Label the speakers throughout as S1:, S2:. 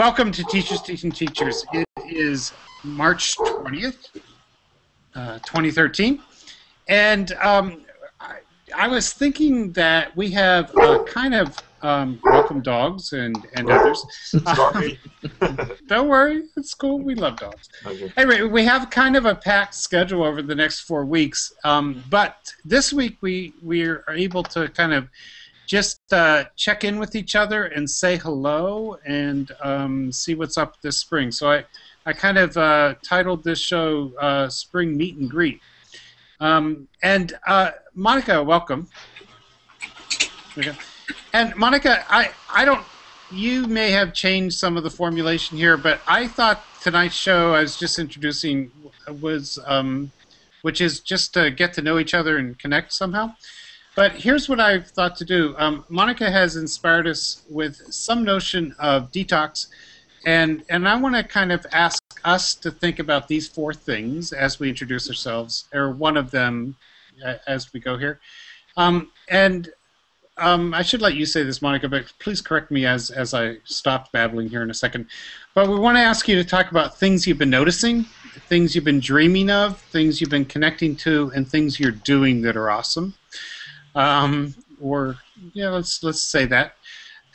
S1: Welcome to Teachers Teaching Teachers. It is March 20th, uh, 2013. And um, I, I, was thinking that we have a kind of um, welcome dogs and, and others.
S2: Sorry.
S1: don't worry, it's cool. We love dogs. Okay. Anyway, we have kind of a packed schedule over the next four weeks. Um, but this week we, we are able to kind of just uh, check in with each other and say hello and um, see what's up this spring. So I, I kind of uh, titled this show uh, Spring Meet and Greet. Um, and uh, Monica, welcome. And Monica, I, I don't, you may have changed some of the formulation here, but I thought tonight's show I was just introducing was, um, which is just to get to know each other and connect somehow. But here's what I've thought to do. Um, Monica has inspired us with some notion of detox, and and I want to kind of ask us to think about these four things as we introduce ourselves, or one of them uh, as we go here. Um, and um, I should let you say this, Monica, but please correct me as as I stop babbling here in a second. But we want to ask you to talk about things you've been noticing, things you've been dreaming of, things you've been connecting to, and things you're doing that are awesome um, or yeah, let's let's say that.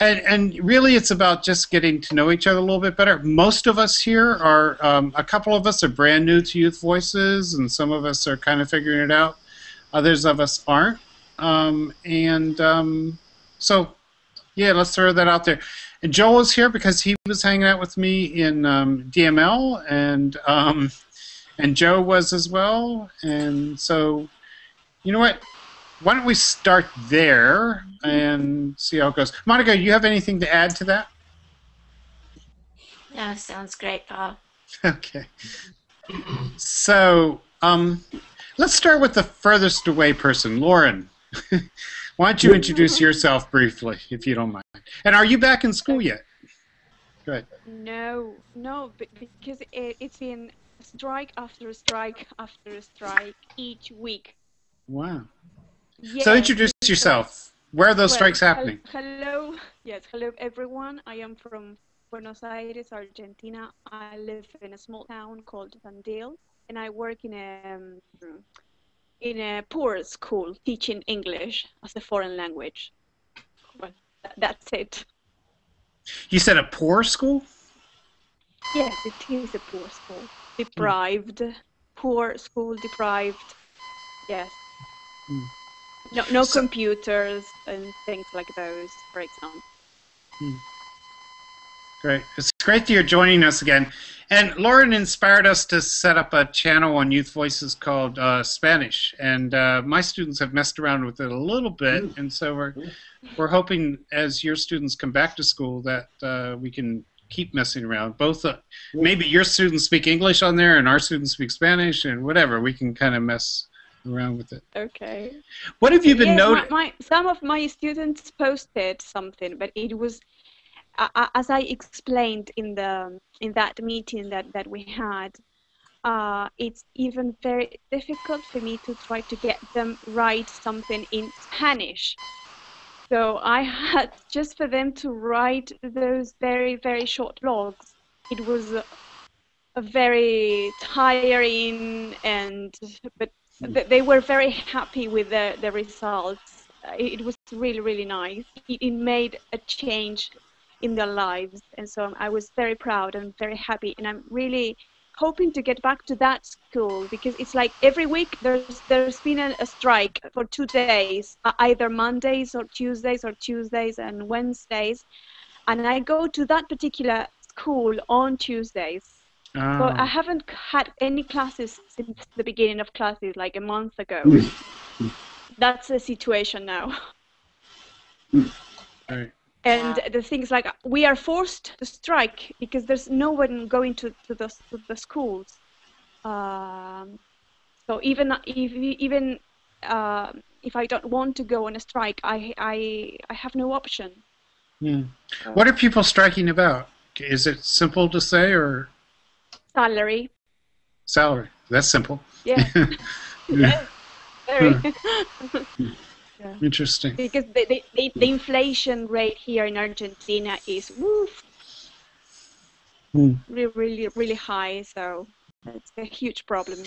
S1: And, and really, it's about just getting to know each other a little bit better. Most of us here are, um, a couple of us are brand new to Youth Voices, and some of us are kind of figuring it out. Others of us aren't. Um, and um, so, yeah, let's throw that out there. And Joel is here because he was hanging out with me in um, DML, and um, and Joe was as well. And so, you know what? Why don't we start there and see how it goes? Monica, you have anything to add to that?
S3: No, sounds great, Paul.
S1: Okay. So, um, let's start with the furthest away person, Lauren. why don't you introduce yourself briefly, if you don't mind? And are you back in school yet? Good.
S4: No, no, because it, it's been strike after a strike after strike each week.
S1: Wow. Yes. So introduce yourself. Where are those well, strikes happening?
S4: Hello. Yes, hello everyone. I am from Buenos Aires, Argentina. I live in a small town called Tandil, and I work in a um, in a poor school teaching English as a foreign language. Well, that's it.
S1: You said a poor school?
S4: Yes, it is a poor school. Deprived, mm. poor school, deprived. Yes. Mm. No, no so, computers and things like those, for example. Hmm.
S1: Great. It's great that you're joining us again. And Lauren inspired us to set up a channel on Youth Voices called uh, Spanish, and uh, my students have messed around with it a little bit, and so we're we're hoping as your students come back to school that uh, we can keep messing around. Both uh, maybe your students speak English on there, and our students speak Spanish, and whatever we can kind of mess around with it.
S4: Okay.
S1: What have you been
S4: yes,
S1: noticing?
S4: My, my, some of my students posted something, but it was, uh, as I explained in the in that meeting that that we had, uh, it's even very difficult for me to try to get them write something in Spanish. So I had just for them to write those very very short blogs. It was a, a very tiring and but they were very happy with the, the results. It was really, really nice. It, it made a change in their lives. And so I was very proud and very happy. And I'm really hoping to get back to that school because it's like every week there's there's been a, a, strike for two days uh, either mondays or tuesdays or tuesdays and wednesdays and i go to that particular school on tuesdays Oh. But I ah. haven't had any classes since the beginning of classes, like a month ago. That's the situation now.
S1: Right.
S4: And the things like we are forced to strike because there's no one going to, to, the, to the schools. Um, so even if even uh, if I don't want to go on a strike, I I, I have no option.
S1: Hmm. What are people striking about? Is it simple to say, or
S4: Salary.
S1: Salary. That's simple.
S4: Yeah. yeah. Very.
S1: yeah. Interesting.
S4: Because the, the, the, the, inflation rate here in Argentina is woof. mm. really, really, really high. So it's a huge problem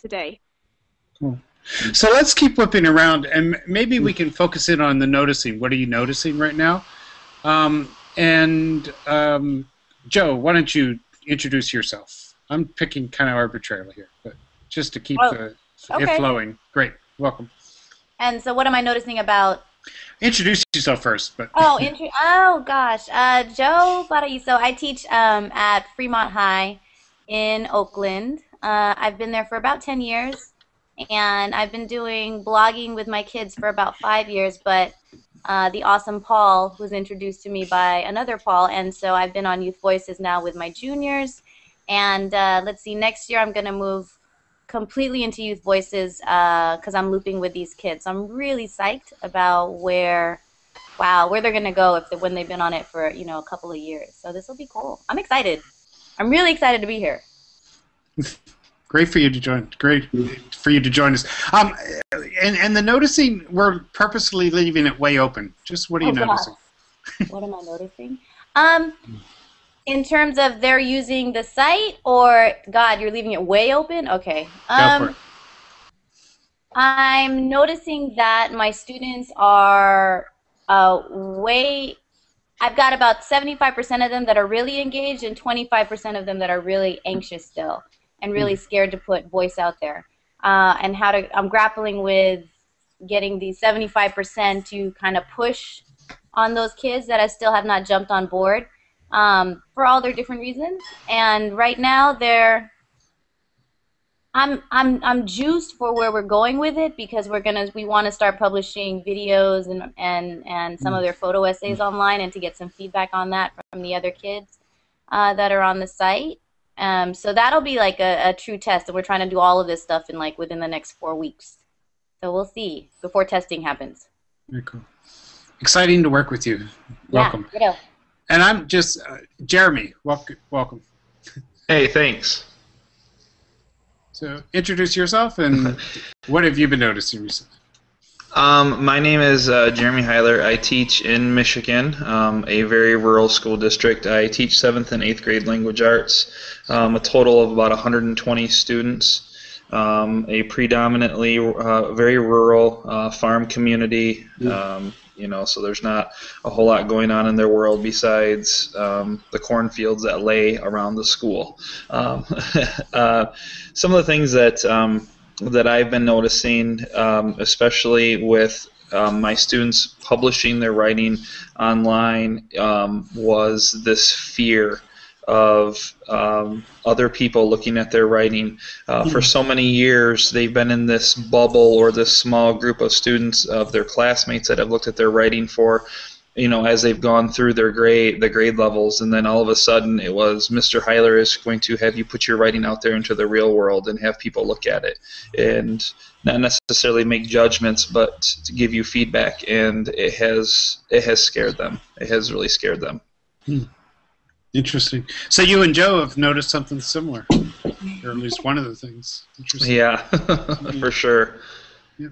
S4: today.
S1: Cool. So let's keep whipping around, and maybe we can focus in on the noticing. What are you noticing right now? Um, and um, Joe, why don't you introduce yourself? I'm picking kind of arbitrarily here, but just to keep the okay. it flowing. Great, welcome.
S2: And so, what am I noticing about?
S1: Introduce yourself first, but.
S2: Oh, intro- oh gosh, uh, Joe Baraiso. I teach um, at Fremont High in Oakland. Uh, I've been there for about ten years and I've been doing blogging with my kids for about five years, but uh, the awesome Paul was introduced to me by another Paul, and so I've been on Youth Voices now with my juniors. And uh, let's see, next year I'm going to move completely into Youth Voices because uh, I'm looping with these kids. So I'm really psyched about where, wow, where they're going to go if they, when they've been on it for you know a couple of years. So this will be cool. I'm excited. I'm really excited to be here.
S1: Great for you to join. Great for you to join us. Um, and and the noticing, we're purposely leaving it way open. Just what are you oh, noticing?
S2: what am I noticing? Um, in terms of they're using the site, or God, you're leaving it way open. Okay. Um, I'm noticing that my students are uh, way. I've got about 75% of them that are really engaged, and 25% of them that are really anxious still and really mm. scared to put voice out there. Uh, and how to, I'm grappling with getting the 75% to kind of push on those kids that I still have not jumped on board um, for all their different reasons. And right now, they're I'm I'm I'm juiced for where we're going with it because we're gonna we want to start publishing videos and and and some of their photo essays online and to get some feedback on that from the other kids uh, that are on the site. Um, so that'll be like a, a true test, and we're trying to do all of this stuff in like within the next four weeks. So we'll see before testing happens.
S1: Very cool. Exciting to work with you. Welcome. Yeah, and I'm just uh, Jeremy. Welcome. Welcome.
S3: Hey, thanks.
S1: So introduce yourself and what have you been noticing recently?
S3: Um, my name is uh, Jeremy Heiler. I teach in Michigan, um, a very rural school district. I teach 7th and 8th grade language arts, um, a total of about 120 students, um, a predominantly uh, very rural uh, farm community. Um, you know, so there's not a whole lot going on in their world besides um, the cornfields that lay around the school. Uh, some of the things that that I've been noticing, um, especially with um, my students publishing their writing online, um, was this fear of um, other people looking at their writing. Uh, for so many years, they've been in this bubble or this small group of students of their classmates that have looked at their writing for you know, as they've gone through their grade, the grade levels, and then all of a sudden it was Mr. Heiler is going to have you put your writing out there into the real world and have people look at it, and not necessarily make judgments, but to give you feedback. And it has it has scared them. It has really scared them.
S1: Hmm. Interesting. So you and Joe have noticed something similar, or at least one of the things.
S3: Yeah, for sure.
S1: Yeah.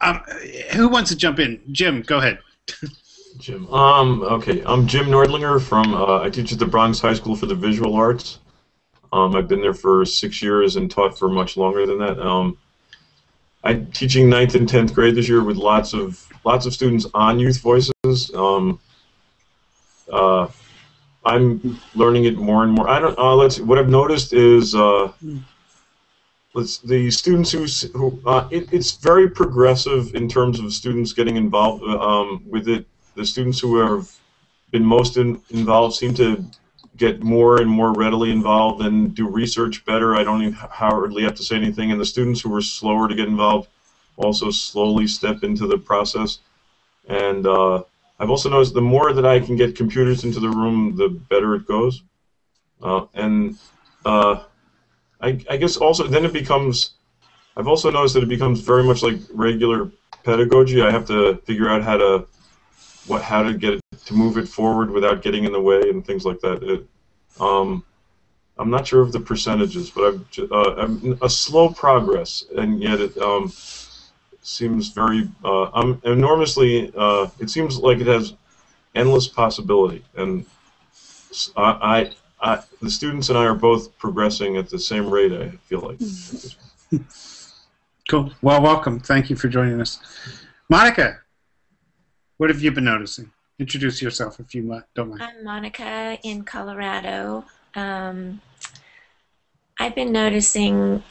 S1: Um, who wants to jump in? Jim, go ahead.
S5: Jim. Um, okay, I'm Jim Nordlinger from, uh, I teach at the Bronx High School for the Visual Arts. Um, I've been there for six years and taught for much longer than that. Um, I'm teaching ninth and tenth grade this year with lots of lots of students on Youth Voices. Um, uh, I'm learning it more and more. I don't. Uh, let's. What I've noticed is uh, let's the students who, who uh, it, it's very progressive in terms of students getting involved um, with it. The students who have been most in, involved seem to get more and more readily involved and do research better. I don't even hardly have to say anything. And the students who were slower to get involved also slowly step into the process. And uh, I've also noticed the more that I can get computers into the room, the better it goes. Uh, and uh, I, I guess also then it becomes. I've also noticed that it becomes very much like regular pedagogy. I have to figure out how to what how to get it to move it forward without getting in the way and things like that. It, um, I'm not sure of the percentages, but I've uh, I'm a slow progress, and yet it um, seems very. Uh, I'm enormously. Uh, it seems like it has endless possibility, and I, I, the students and I are both progressing at the same rate. I feel like.
S1: Cool. Well, welcome. Thank you for joining us. Monica, what have you been noticing? Introduce yourself if you mi- don't mind.
S6: I'm Monica in Colorado. Um, I've been noticing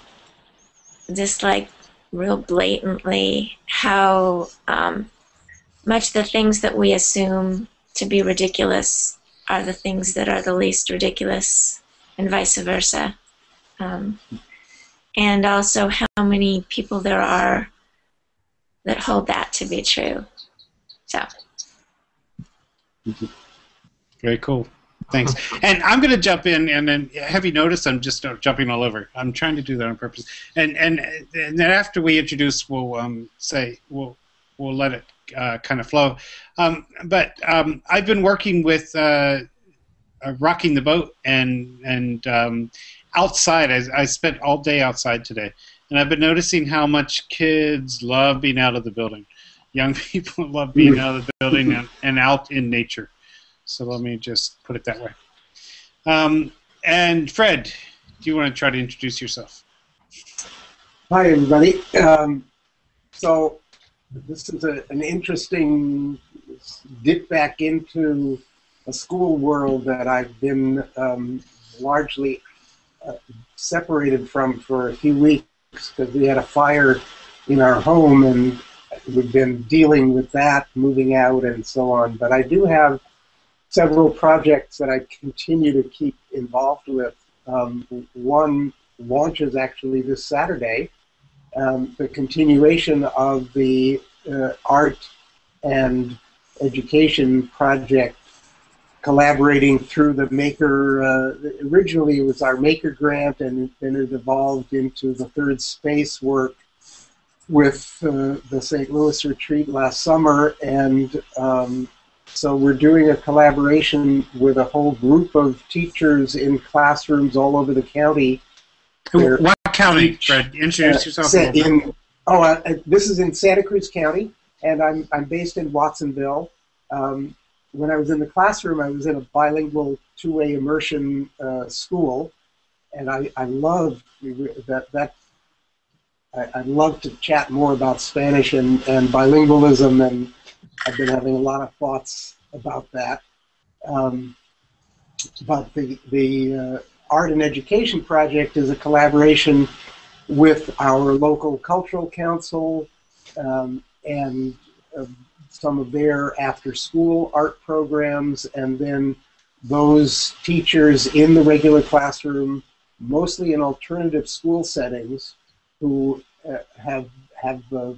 S6: just like real blatantly how um, much the things that we assume to be ridiculous are the things that are the least ridiculous, and vice versa. Um, and also how many people there are that hold that to be true. So.
S1: Very cool. Thanks. And I'm going to jump in, and then have you noticed I'm just uh, jumping all over? I'm trying to do that on purpose. And and and then after we introduce, we'll um, say we'll we'll let it uh, kind of flow. Um, but um, I've been working with uh, uh, rocking the boat and and um, outside. I, I spent all day outside today, and I've been noticing how much kids love being out of the building. Young people love being out of the building and, and out in nature. So let me just put it that way. Um, and Fred, do you want to try to introduce yourself?
S7: Hi, everybody. Um, so this is a, an interesting dip back into a school world that I've been um, largely uh, separated from for a few weeks because we had a fire in our home and we've been dealing with that, moving out, and so on. But I do have several projects that I continue to keep involved with. Um, one launches actually this Saturday, um, the continuation of the uh, art and education project collaborating through the maker uh, originally it was our maker grant and then it evolved into the third space work with uh, the st louis retreat last summer and um, so we're doing a collaboration with a whole group of teachers in classrooms all over the county
S1: What county,
S7: each,
S1: Fred? Introduce
S7: uh,
S1: yourself. a
S7: set
S1: little bit.
S7: in, oh, uh, uh, this is in Santa Cruz County, and I'm, I'm based in Watsonville. Um, when I was in the classroom, I was in a bilingual two-way immersion uh, school, and I, I love that. that I, I'd love to chat more about Spanish and, and bilingualism, and I've been having a lot of thoughts about that. Um, but the the uh, art and education project is a collaboration with our local cultural council um, and uh, some of their after school art programs, and then those teachers in the regular classroom, mostly in alternative school settings, who uh, have have the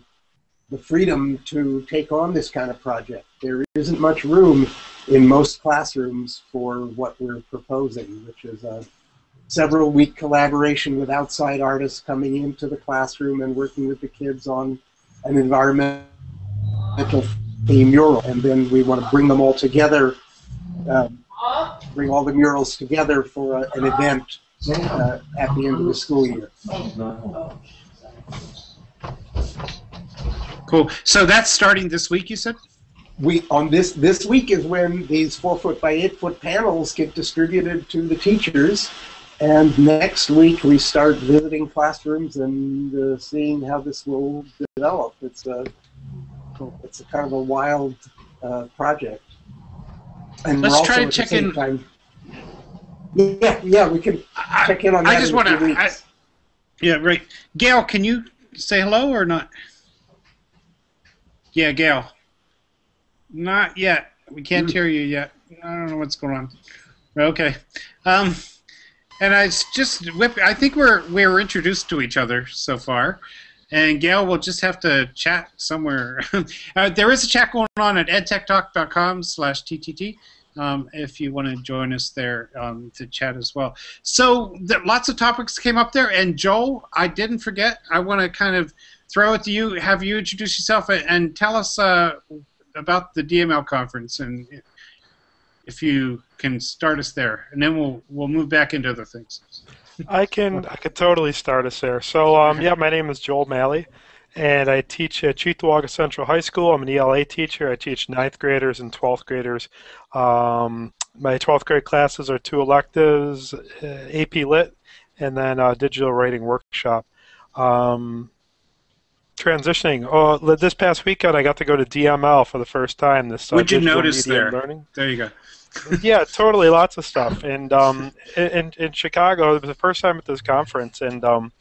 S7: the freedom to take on this kind of project. There isn't much room in most classrooms for what we're proposing, which is a several week collaboration with outside artists coming into the classroom and working with the kids on an environmental theme mural. And then we want to bring them all together, um, bring all the murals together for a, an event uh, at the end of the school year.
S1: Cool. So that's starting this week, you said?
S7: we on this this week is when these four foot by eight foot panels get distributed to the teachers and next week we start visiting classrooms and uh, seeing how this will develop it's a it's a kind of a wild uh, project and
S1: Let's try to check in-
S7: time- yeah yeah we can
S1: I,
S7: check in on
S1: I
S7: that
S1: just want to. Yeah, right. Gail, can you say hello or not? Yeah, Gail. Not yet. We can't hear you yet. I don't know what's going on. Okay. Um, and I just whip. I think we're we're introduced to each other so far, and Gail will just have to chat somewhere. uh, there is a chat going on at edtechtalk.com/ttt. Um, if you want to join us there um, to chat as well. So lots of topics came up there, and Joel, I didn't forget. I want to kind of throw it to you, have you introduce yourself, and, tell us uh, about the DML conference, and if you can start us there, and then we'll we'll move back into other things.
S8: I can I could totally start us there. So um, yeah, my name is Joel Malley, and I teach at Cheektowaga Central High School. I'm an ELA teacher. I teach ninth graders and twelfth graders um, my 12th grade classes are two electives, uh, AP Lit, and then a digital writing workshop. Um, transitioning. Oh, this past weekend I got to go to DML for the first time. This
S1: uh, What'd you notice there?
S8: Learning.
S1: There you go.
S8: yeah, totally, lots of stuff. And um, in in Chicago, it was the first time at this conference, and um,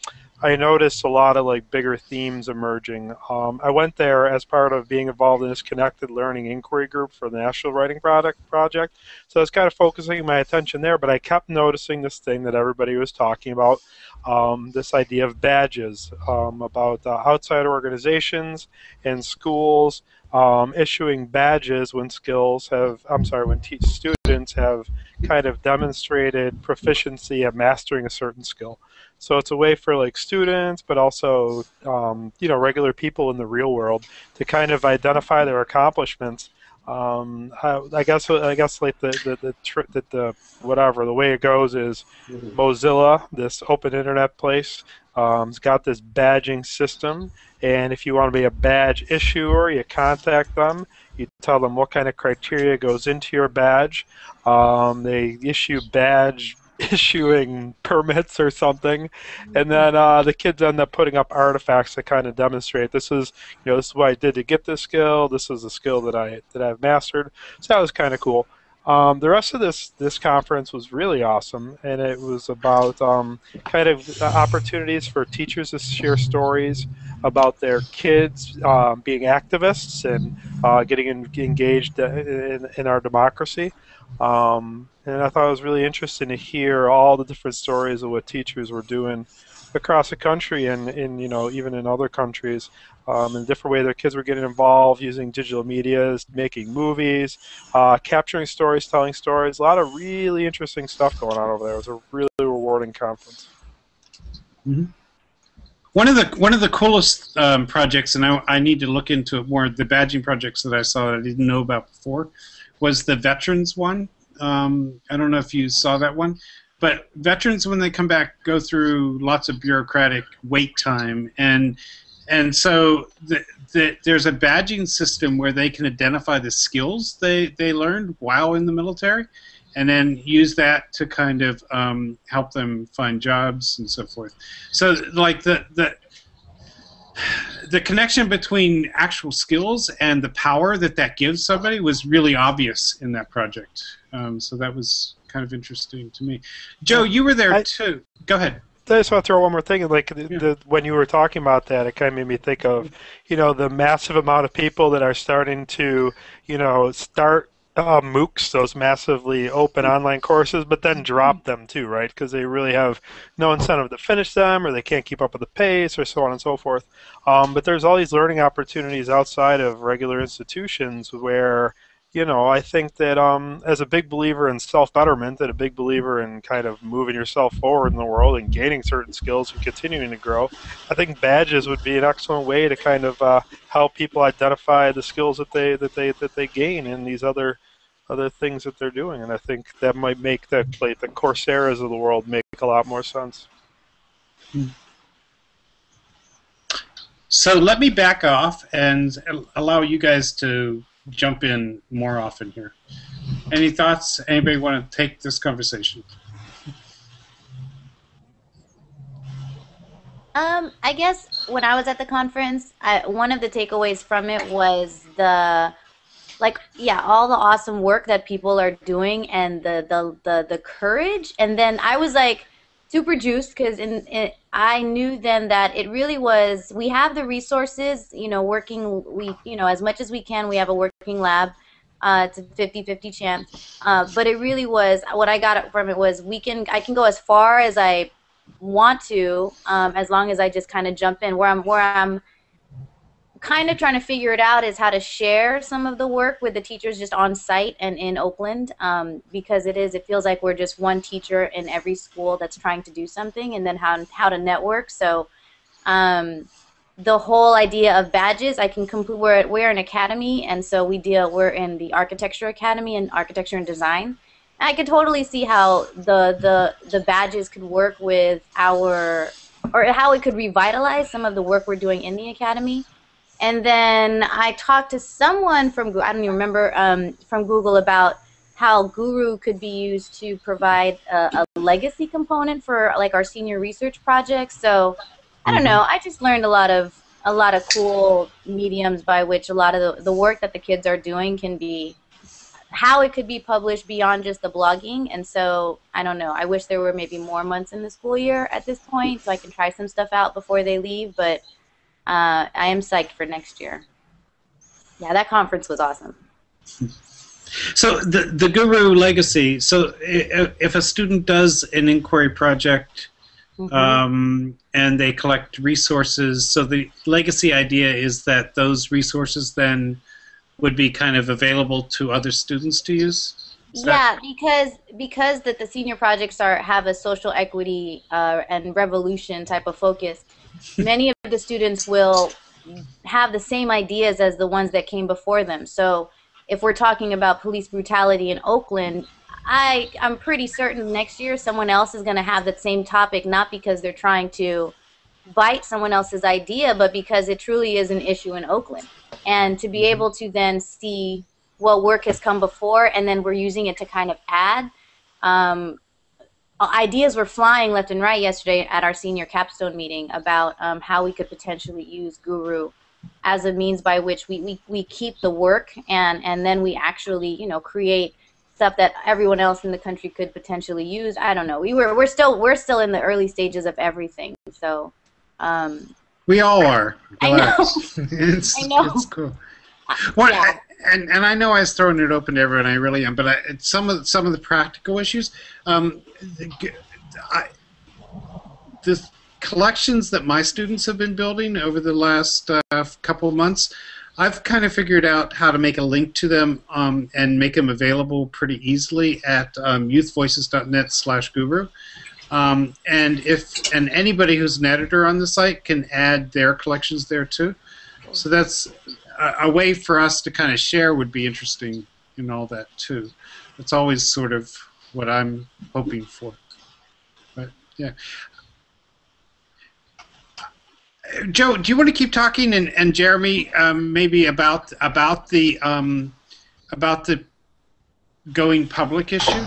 S8: I noticed a lot of like bigger themes emerging. Um, I went there as part of being involved in this connected learning inquiry group for the National Writing Product Project. So I was kind of focusing my attention there, but I kept noticing this thing that everybody was talking about, um, this idea of badges, um, about uh, outside organizations and schools um, issuing badges when skills have, I'm sorry, when students have kind of demonstrated proficiency at mastering a certain skill. So it's a way for like students, but also um, you know regular people in the real world to kind of identify their accomplishments. Um, I, I, guess I guess like the the the, tri- the, the whatever the way it goes is mm-hmm. Mozilla, this open internet place, um, it's got this badging system, and if you want to be a badge issuer, you contact them. You tell them what kind of criteria goes into your badge. Um, they issue badge issuing permits or something, and then uh, the kids end up putting up artifacts that kind of demonstrate this is you know this is what I did to get this skill. This is a skill that I that I've mastered. So that was kind of cool. Um, the rest of this this conference was really awesome, and it was about um, kind of opportunities for teachers to share stories about their kids um, being activists and uh, getting in, engaged in, in, our democracy. Um, and I thought it was really interesting to hear all the different stories of what teachers were doing across the country and in you know even in other countries um, in different way their kids were getting involved using digital medias making movies uh, capturing stories telling stories a lot of really interesting stuff going on over there. It was a really rewarding conference.
S1: Mm-hmm. one of the one of the coolest um, projects and I, I need to look into it more the badging projects that I saw that I didn't know about before was the veterans one. Um, I don't know if you saw that one, but veterans when they come back go through lots of bureaucratic wait time and and so the, the, there's a badging system where they can identify the skills they, they learned while in the military and then use that to kind of um, help them find jobs and so forth so like the, the the connection between actual skills and the power that that gives somebody was really obvious in that project. Um, so that was kind of interesting to me. Joe, you were there I, too. Go ahead.
S8: I just want to throw one more thing. Like the, yeah. the, when you were talking about that, it kind of made me think of, you know, the massive amount of people that are starting to, you know, start uh, MOOCs, those massively open online courses, but then drop them too, right? Because they really have no incentive to finish them, or they can't keep up with the pace, or so on and so forth. Um, but there's all these learning opportunities outside of regular institutions where you know, I think that um, as a big believer in self betterment and a big believer in kind of moving yourself forward in the world and gaining certain skills and continuing to grow, I think badges would be an excellent way to kind of uh, help people identify the skills that they that they that they gain in these other other things that they're doing, and I think that might make the like the Coursera's of the world make a lot more sense.
S1: So let me back off and allow you guys to jump in more often here. Any thoughts? Anybody want to take this conversation?
S2: Um, I guess when I was at the conference, I, one of the takeaways from it was the, like, yeah, all the awesome work that people are doing and the the the, the courage. And then I was like, super juiced because in, in, I knew then that it really was. We have the resources, you know, working. We, you know, as much as we can, we have a working lab. Uh, it's a 50-50 chance, uh, but it really was. What I got from it was we can. I can go as far as I want to, um, as long as I just kind of jump in. Where I'm, where I'm kind of trying to figure it out is how to share some of the work with the teachers just on site and in Oakland um, because it is it feels like we're just one teacher in every school that's trying to do something and then how how to network. So um, the whole idea of badges I can complete we're, we're an academy and so we deal we're in the architecture academy and architecture and design. I could totally see how the the the badges could work with our or how it could revitalize some of the work we're doing in the academy and then I talked to someone from I don't even remember um, from Google about how Gooru could be used to provide a, a legacy component for like our senior research projects. So I don't know. I just learned a lot of a lot of cool mediums by which a lot of the, the work that the kids are doing can be how it could be published beyond just the blogging. And so I don't know. I wish there were maybe more months in the school year at this point so I can try some stuff out before they leave. But uh, I am psyched for next year. Yeah, that conference was awesome.
S1: So the the Gooru legacy. So if a student does an inquiry project, mm-hmm. um, and they collect resources, so the legacy idea is that those resources then would be kind of available to other students to use.
S2: Is yeah, because because that the senior projects are have a social equity uh, and revolution type of focus. Many of the students will have the same ideas as the ones that came before them. So if we're talking about police brutality in Oakland, I I'm pretty certain next year someone else is going to have that same topic, not because they're trying to bite someone else's idea, but because it truly is an issue in Oakland. And to be mm-hmm. able to then see what work has come before, and then we're using it to kind of add. Um, ideas were flying left and right yesterday at our senior capstone meeting about um, how we could potentially use Gooru as a means by which we, we, we keep the work and, and then we actually, you know, create stuff that everyone else in the country could potentially use. I don't know. We were we're still we're still in the early stages of everything. So um,
S1: we all are.
S2: I know.
S1: it's,
S2: I know.
S1: It's cool. What, yeah. And and I know I was throwing it open to everyone. I really am. But I, some of some of the practical issues. Um, I, this collections that my students have been building over the last uh, couple months, I've kind of figured out how to make a link to them um, and make them available pretty easily at um, youthvoices.net slash gooru. Um, and if and anybody who's an editor on the site can add their collections there too. So that's a, way for us to kind of share would be interesting in all that too. It's always sort of what I'm hoping for. But yeah. Joe, do you want to keep talking, and, and Jeremy, um, maybe about about the um, about the going public issue?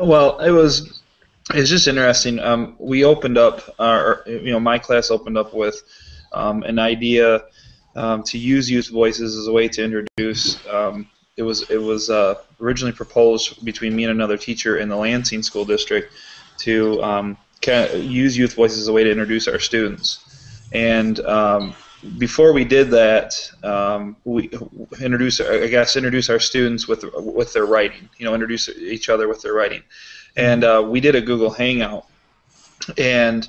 S3: well, it was it's just interesting. Um, we opened up, our, you know, my class opened up with um, an idea um, to use youth voices as a way to introduce. Um, it was it was uh, originally proposed between me and another teacher in the Lansing School District to um, kind of use youth voices as a way to introduce our students. And um, before we did that, um, we introduce, I guess, introduce our students with with their writing. You know, introduce each other with their writing. And uh, we did a Google Hangout, and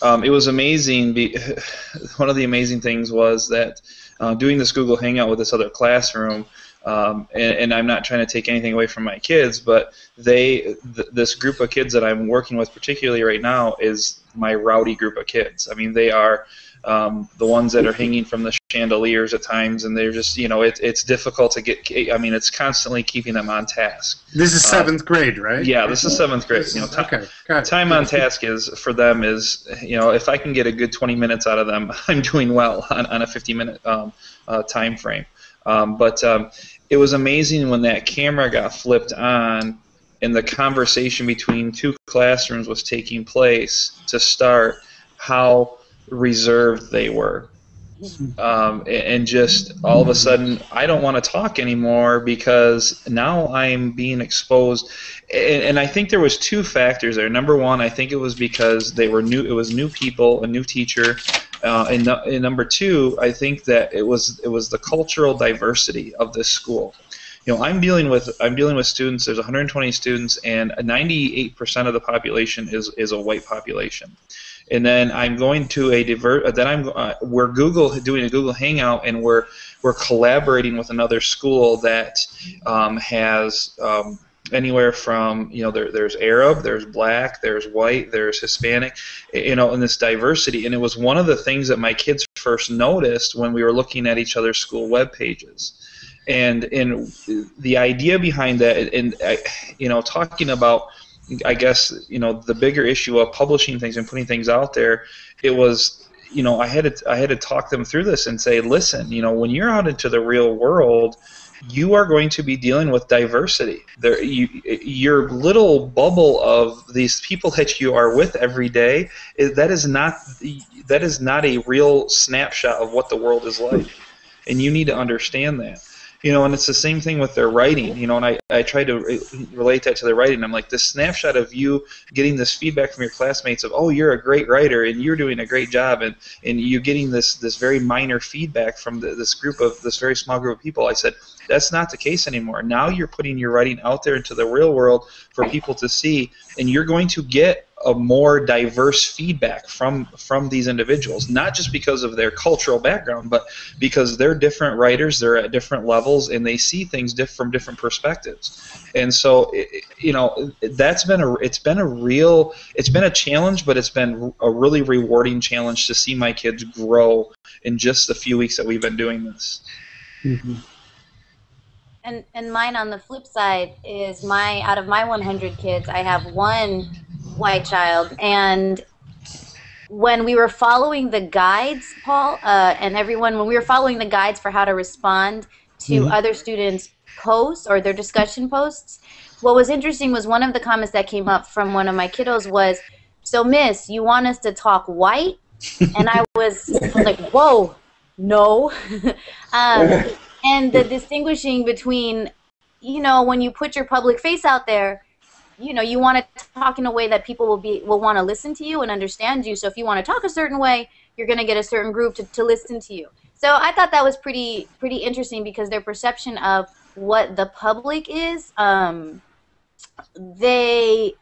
S3: um, it was amazing. Be, one of the amazing things was that uh, doing this Google Hangout with this other classroom um, and, and, I'm not trying to take anything away from my kids, but they, th- this group of kids that I'm working with, particularly right now, is my rowdy group of kids. I mean, they are um, the ones that are hanging from the chandeliers at times, and they're just, you know, it, it's difficult to get. I mean, it's constantly keeping them on task.
S1: This is uh, seventh uh, grade, right?
S3: Yeah, this is seventh grade. You know, t- okay, time on task is for them is, you know, if I can get a good 20 minutes out of them, I'm doing well on, on a 50 minute um, uh, time frame. Um, but um, it was amazing when that camera got flipped on and the conversation between two classrooms was taking place to start how reserved they were. Um, and just all of a sudden, I don't want to talk anymore because now I'm being exposed. And, and, I think there was two factors there. Number one, I think it was because they were new. It was new people, a new teacher, uh, and, and, number two, I think that it was it was the cultural diversity of this school. You know, I'm dealing with I'm dealing with students. There's 120 students, and 98% of the population is is a white population. And then I'm going to a divert. Then I'm uh, we're Google doing a Google Hangout, and we're we're collaborating with another school that um, has. Um, anywhere from you know there, there's Arab, there's black, there's white, there's Hispanic, you know, in this diversity. And it was one of the things that my kids first noticed when we were looking at each other's school web pages. And and the idea behind that, and you know, talking about, I guess you know, the bigger issue of publishing things and putting things out there, it was you know, I had to I had to talk them through this and say, listen, you know, when you're out into the real world, you are going to be dealing with diversity. There, you, your little bubble of these people that you are with every day, that is not that is not a real snapshot of what the world is like, and you need to understand that you know and it's the same thing with their writing mm-hmm. you know and i, I try to re- relate that to their writing. I'm like this snapshot of you getting this feedback from your classmates of oh you're a great writer and you're doing a great job and and you're getting this this very minor feedback from the, this group of this very small group of people i said that's not the case anymore. Now you're putting your writing out there into the real world for people to see and you're going to get a more diverse feedback from from these individuals not just because of their cultural background but because they're different writers they're at different levels and they see things diff- from different perspectives and so it, you know that's been a it's been a real it's been a challenge but it's been a really rewarding challenge to see my kids grow in just the few weeks that we've been doing this
S7: Mm-hmm.
S2: And and mine on the flip side is my out of my 100 kids, I have one white child, and when we were following the guides, Paul, uh, and everyone, when we were following the guides for how to respond to
S7: Mhm.
S2: other students' posts or their discussion posts, what was interesting was one of the comments that came up from one of my kiddos was, "So, Miss, you want us to talk white?" and I was, I was like, "Whoa, no." um, and the distinguishing between, you know, when you put your public face out there, you know, you want to talk in a way that people will be will want to listen to you and understand you. So if you want to talk a certain way, you're going to get a certain group to, to listen to you. So I thought that was pretty pretty interesting because their perception of what the public is, um, they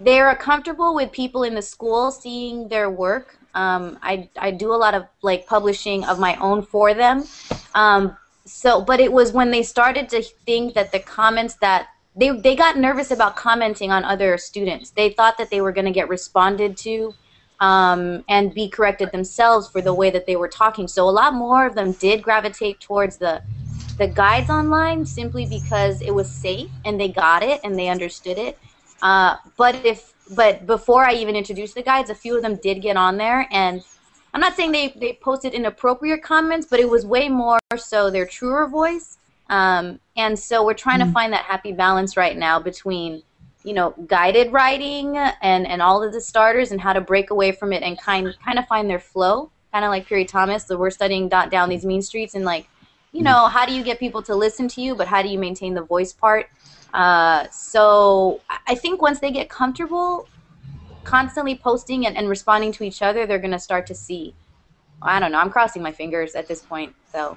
S2: they're comfortable with people in the school seeing their work. Um, I I do a lot of like publishing of my own for them. Um, so, but it was when they started to think that the comments that they they got nervous about commenting on other students. They thought that they were going to get responded to um, and be corrected themselves for the way that they were talking. So a lot more of them did gravitate towards the the guides online simply because it was safe and they got it and they understood it. Uh, but if but before I even introduced the guides, a few of them did get on there and I'm not saying they, they posted inappropriate comments, but it was way more so their truer voice. Um, and so we're trying to find that happy balance right now between, you know, guided writing and, and all of the starters and how to break away from it and kind kind of find their flow. Kind of like Piri Thomas, the we're studying dot down these mean streets and like, you know, how do you get people to listen to you, but how do you maintain the voice part? Uh, so I- think once they get comfortable constantly posting and, and responding to each other, they're going to start to see. I don't know. I'm crossing my fingers at this point. So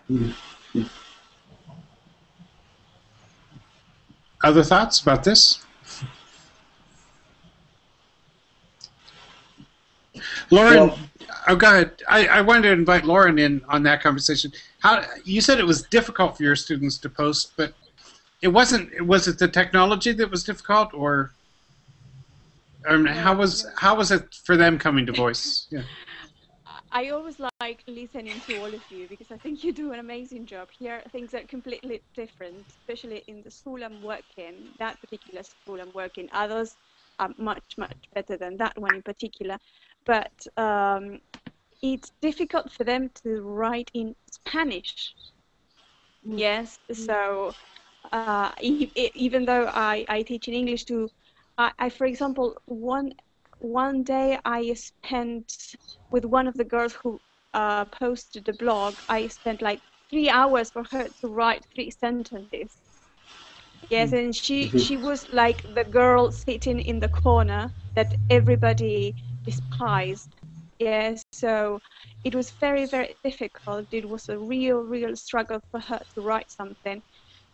S1: Other thoughts about this? Lauren,
S7: Well-
S1: oh, go ahead. I, I wanted to invite Lauren in on that conversation. How you said it was difficult for your students to post, but it wasn't. Was it the technology that was difficult, or um, how was how was it for them coming to voice? Yeah.
S4: I always like listening to all of you because I think you do an amazing job. Here, things are completely different, especially in the school I'm working, that particular school I'm working. Others are much, much better than that one in particular. But um, it's difficult for them to write in Spanish. Yes, so uh, e- e- even though I, I teach in English too, I, I, for example, one one day I spent with one of the girls who uh, posted the blog. I spent like three hours for her to write three sentences. Yes, and she she was like the girl sitting in the corner that everybody despised. Yes, so it was very very difficult. It was a real real struggle for her to write something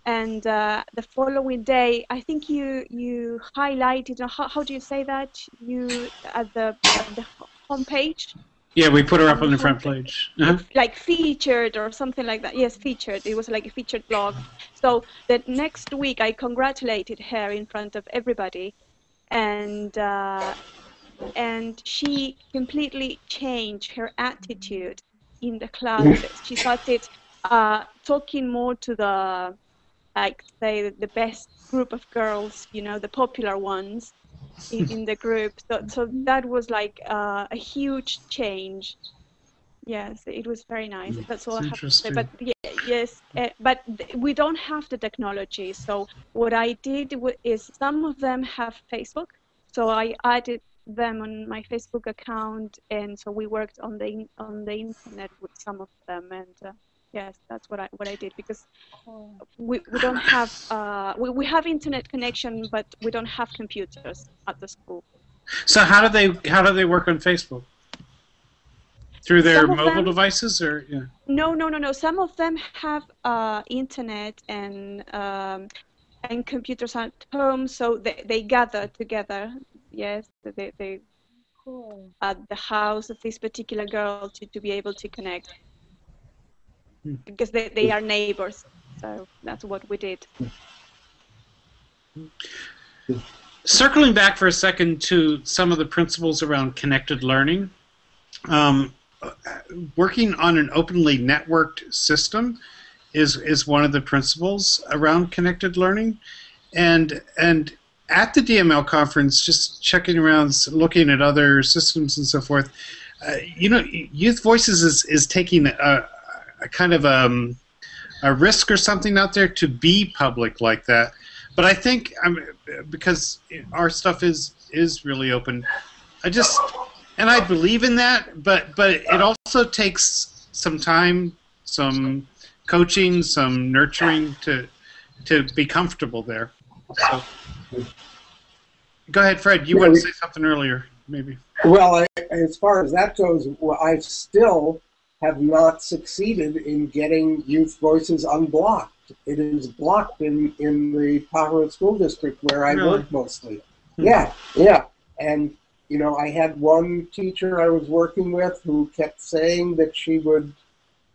S4: and uh, the following day i think you you highlighted uh, how, how do you say that? You at the at the homepage?
S1: Yeah, we put her up on the front page. Uh-huh.
S4: like featured or something like that. Yes featured. It was like a featured blog. So the next week i congratulated her in front of everybody. And uh, and she completely changed her attitude in the classes she started uh, talking more to the like say the best group of girls you know the popular ones in, in the group so, so that was like uh, a huge change Yes, it was very nice. That's all I have to say. But yeah, yes, uh, but th- we don't have the technology. So what I did w- is some of them have Facebook, so I added them on my Facebook account, and so we worked on the in- on the internet with some of them, and uh, yes, that's what I what I did because we, we don't have uh, we, we have internet connection, but we don't have computers at the school.
S1: So how do they how do they work on Facebook? Through their mobile
S4: them-
S1: devices, or yeah.
S4: No, no, no, no. Some of them have uh, internet and um, and computers at home, so they, they gather together. Yes, they they at the house of this particular girl to, to be able to connect. Because they, they are neighbors. So that's what we did.
S1: Circling back for a second to some of the principles around connected learning, um, working on an openly networked system is is one of the principles around connected learning, and and at the DML conference, just checking around, looking at other systems and so forth, uh, you know, Youth Voices is is taking a, a kind of um, a risk or something out there to be public like that. But I think um, because our stuff is is really open, I just and I believe in that. But but it also takes some time, some coaching, some nurturing to to be comfortable there. So, go ahead, Fred. You
S7: Yeah,
S1: wanted to say something earlier, maybe.
S7: Well, I, as far as that goes, well, I still have not succeeded in getting youth voices unblocked. It is blocked in, in the Pajaro School District where I
S1: Really?
S7: work mostly.
S1: Hmm.
S7: Yeah, yeah. And, you know, I had one teacher I was working with who kept saying that she would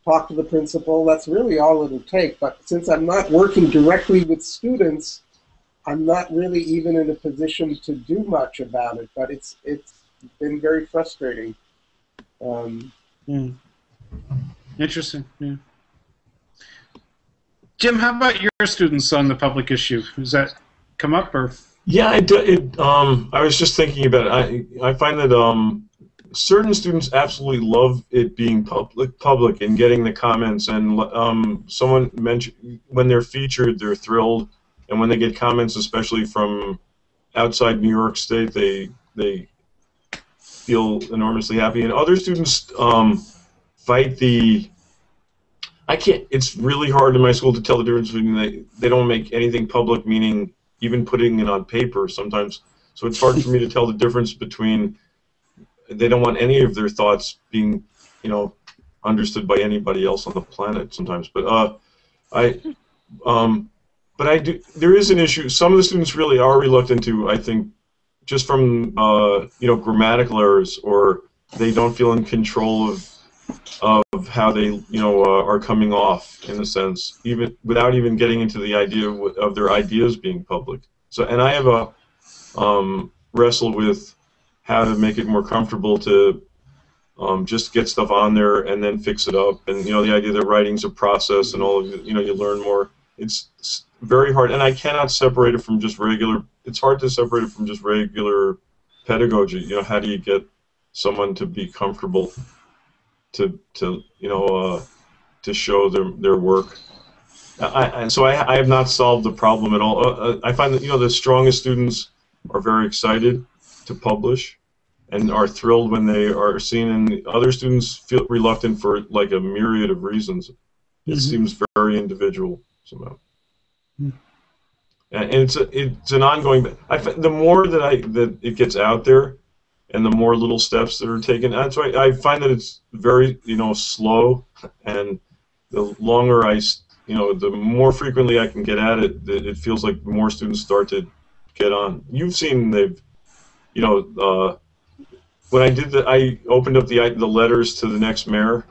S7: talk to the principal. That's really all it'll take. But since I'm not working directly with students, I'm not really even in a position to do much about it. But it's it's been very frustrating. Um,
S1: Hmm. Interesting. Yeah. Jim, how about your students on the public issue? Does that come up or?
S5: Yeah, it, it um, I was just thinking about it. I, I find that um, certain students absolutely love it being public, public and getting the comments. And um, someone mentioned when they're featured, they're thrilled, and when they get comments, especially from outside New York State, they they feel enormously happy. And other students um, fight the. I can't. It's really hard in my school to tell the difference between they they don't make anything public, meaning even putting it on paper sometimes. So it's hard for me to tell the difference between they don't want any of their thoughts being, you know, understood by anybody else on the planet sometimes. But uh, I, um, but I do. There is an issue. Some of the students really are reluctant to. I think, just from uh, you know grammatical errors, or they don't feel in control of of how they you know uh, are coming off in a sense, even without even getting into the idea of, of their ideas being public. So, and I have a um, with how to make it more comfortable to um, just get stuff on there and then fix it up, and you know the idea that writing's a process and all of you know you learn more. It's, it's very hard, and I cannot separate it from just regular. It's hard to separate it from just regular pedagogy. You know, how do you get someone to be comfortable to to you know uh, to show their their work. I, I, so I, I have not solved the problem at all. Uh, uh, I find that you know the strongest students are very excited to publish and are thrilled when they are seen, and other students feel reluctant for like a myriad of reasons. It
S1: Mhm.
S5: seems very individual somehow.
S1: Hmm.
S5: And and it's a, it's an ongoing. I, the more that I that it gets out there, and the more little steps that are taken. That's why I find that it's very, you know, slow, and the longer I you know, the more frequently I can get at it, it feels like more students start to get on. You've seen they've, you know, uh, when I did the, I opened up the the letters to the next mayor,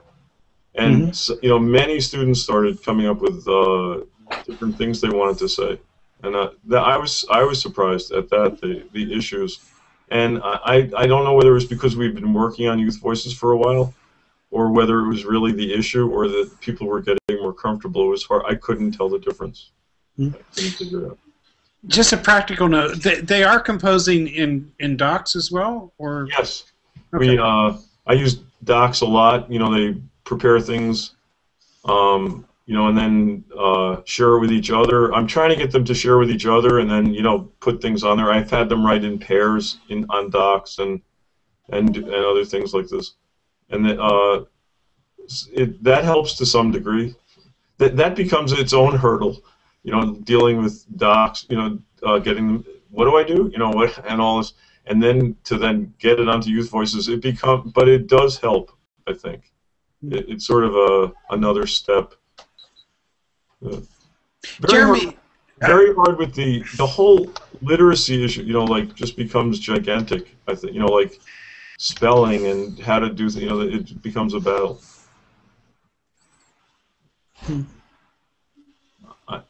S5: and s you know, many students started coming up with uh, different things they wanted to say, and uh, that I was I was surprised at that the the issues. And I, I don't know whether it was because we've been working on Youth Voices for a while, or whether it was really the issue, or that people were getting more comfortable. It was hard. I couldn't tell the difference. I couldn't figure it out.
S1: Just a practical note. They, they are composing in, in docs as well, or
S5: Yes,
S1: Okay.
S5: we. Uh, I use docs a lot. You know, they prepare things, um, you know, and then uh, share with each other. I'm trying to get them to share with each other, and then you know, put things on there. I've had them write in pairs in on docs and and and other things like this, and then, uh, it that helps to some degree. That that becomes its own hurdle, you know, dealing with docs, you know, uh, getting them. What do I do? You know what, and all this and then to then get it onto youth voices it become but it does help i think it, it's sort of a another step very
S1: Jeremy,
S5: hard, very hard with the the whole literacy issue you know like just becomes gigantic i think you know like spelling and how to do you know it becomes a battle hmm. I,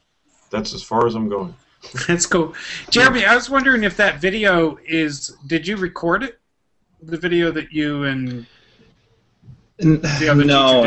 S5: that's as far as i'm going
S1: That's cool. Jeremy, I was wondering if that video is. Did you record it? The video that you and the
S3: no,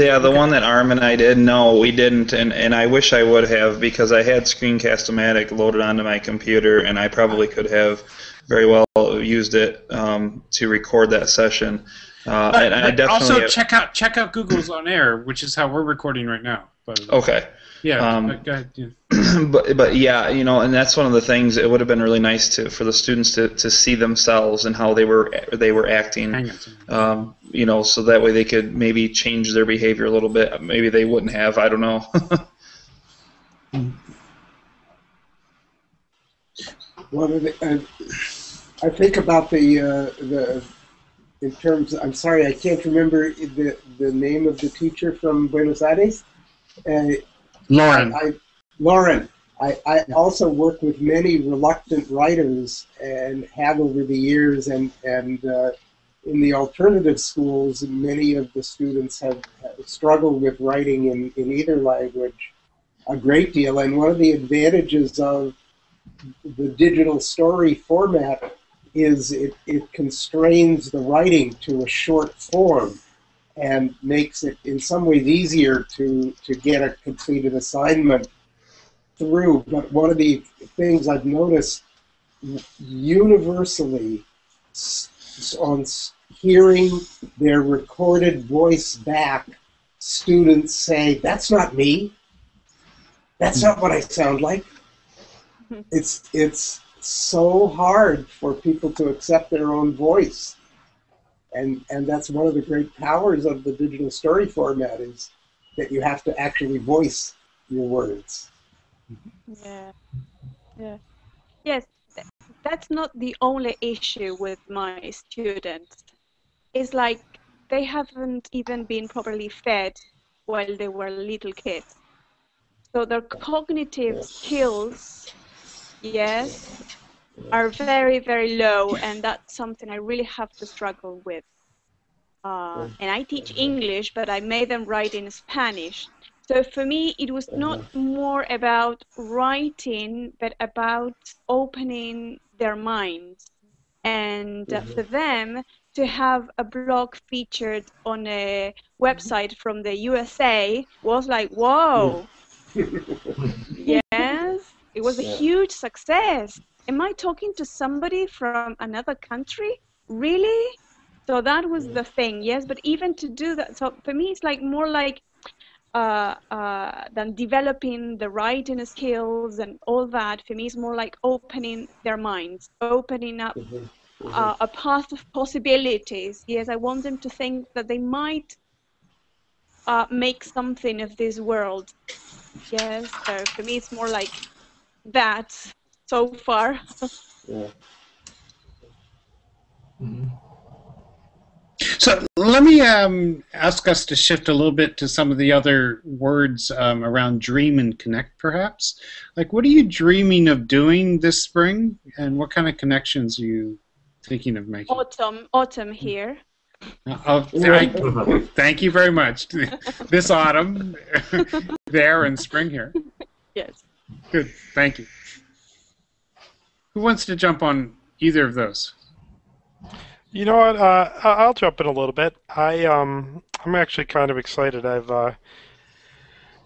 S3: yeah, the one that Arm and I did, no, we didn't, and and I wish I would have because I had Screencast-O-Matic loaded onto my computer, and I probably could have very well used it um, to record that session. Uh,
S1: But, but
S3: definitely
S1: also
S3: have-
S1: check out check out Google's on air, which is how we're recording right now. But
S3: okay.
S1: Yeah,
S3: um,
S1: but go ahead, yeah.
S3: but but yeah, you know, and that's one of the things. It would have been really nice to for the students to, to see themselves and how they were they were acting. Um, you know, so that way they could maybe change their behavior a little bit. Maybe they wouldn't have. I don't know.
S7: One of the, uh, I think about the uh, the in terms. I'm sorry, I can't remember the the name of the teacher from Buenos Aires. Uh,
S1: Lauren.
S7: I, Lauren. I, I also work with many reluctant writers and have over the years, and and uh, in the alternative schools, many of the students have, have struggled with writing in, in either language a great deal. And one of the advantages of the digital story format is it, it constrains the writing to a short form and makes it in some ways easier to, to get a completed assignment through. But one of the things I've noticed universally on hearing their recorded voice back, students say, That's not me. That's not what I sound like. It's, it's so hard for people to accept their own voice. And, and that's one of the great powers of the digital story format is that you have to actually voice your words.
S4: Yeah. Yeah. Yes, that's not the only issue with my students. It's like they haven't even been properly fed while they were little kids. So their cognitive skills, yes, are very, very low, and that's something I really have to struggle with. Uh, and I teach English, but I made them write in Spanish. So for me, it was not more about writing, but about opening their minds. And uh, for them to have a blog featured on a website from the USA was like, whoa, yes, it was a huge success. Am I talking to somebody from another country? Really? So that was the thing, yes. But even to do that, so for me, it's like more like uh, uh, than developing the writing skills and all that. For me, it's more like opening their minds, opening up uh, a path of possibilities. Yes, I want them to think that they might uh, make something of this world. Yes, so for me, it's more like that so far.
S1: So let me um, ask us to shift a little bit to some of the other words um, around dream and connect, perhaps. Like, what are you dreaming of doing this spring, and what kind of connections are you thinking of making?
S4: autumn, autumn here.
S1: Uh, oh, thank, thank you very much. this autumn, there, and spring here.
S4: Yes.
S1: Good, thank you. Who wants to jump on either of those?
S8: You know what? Uh, I'll jump in a little bit. I um, I'm actually kind of excited. I've uh,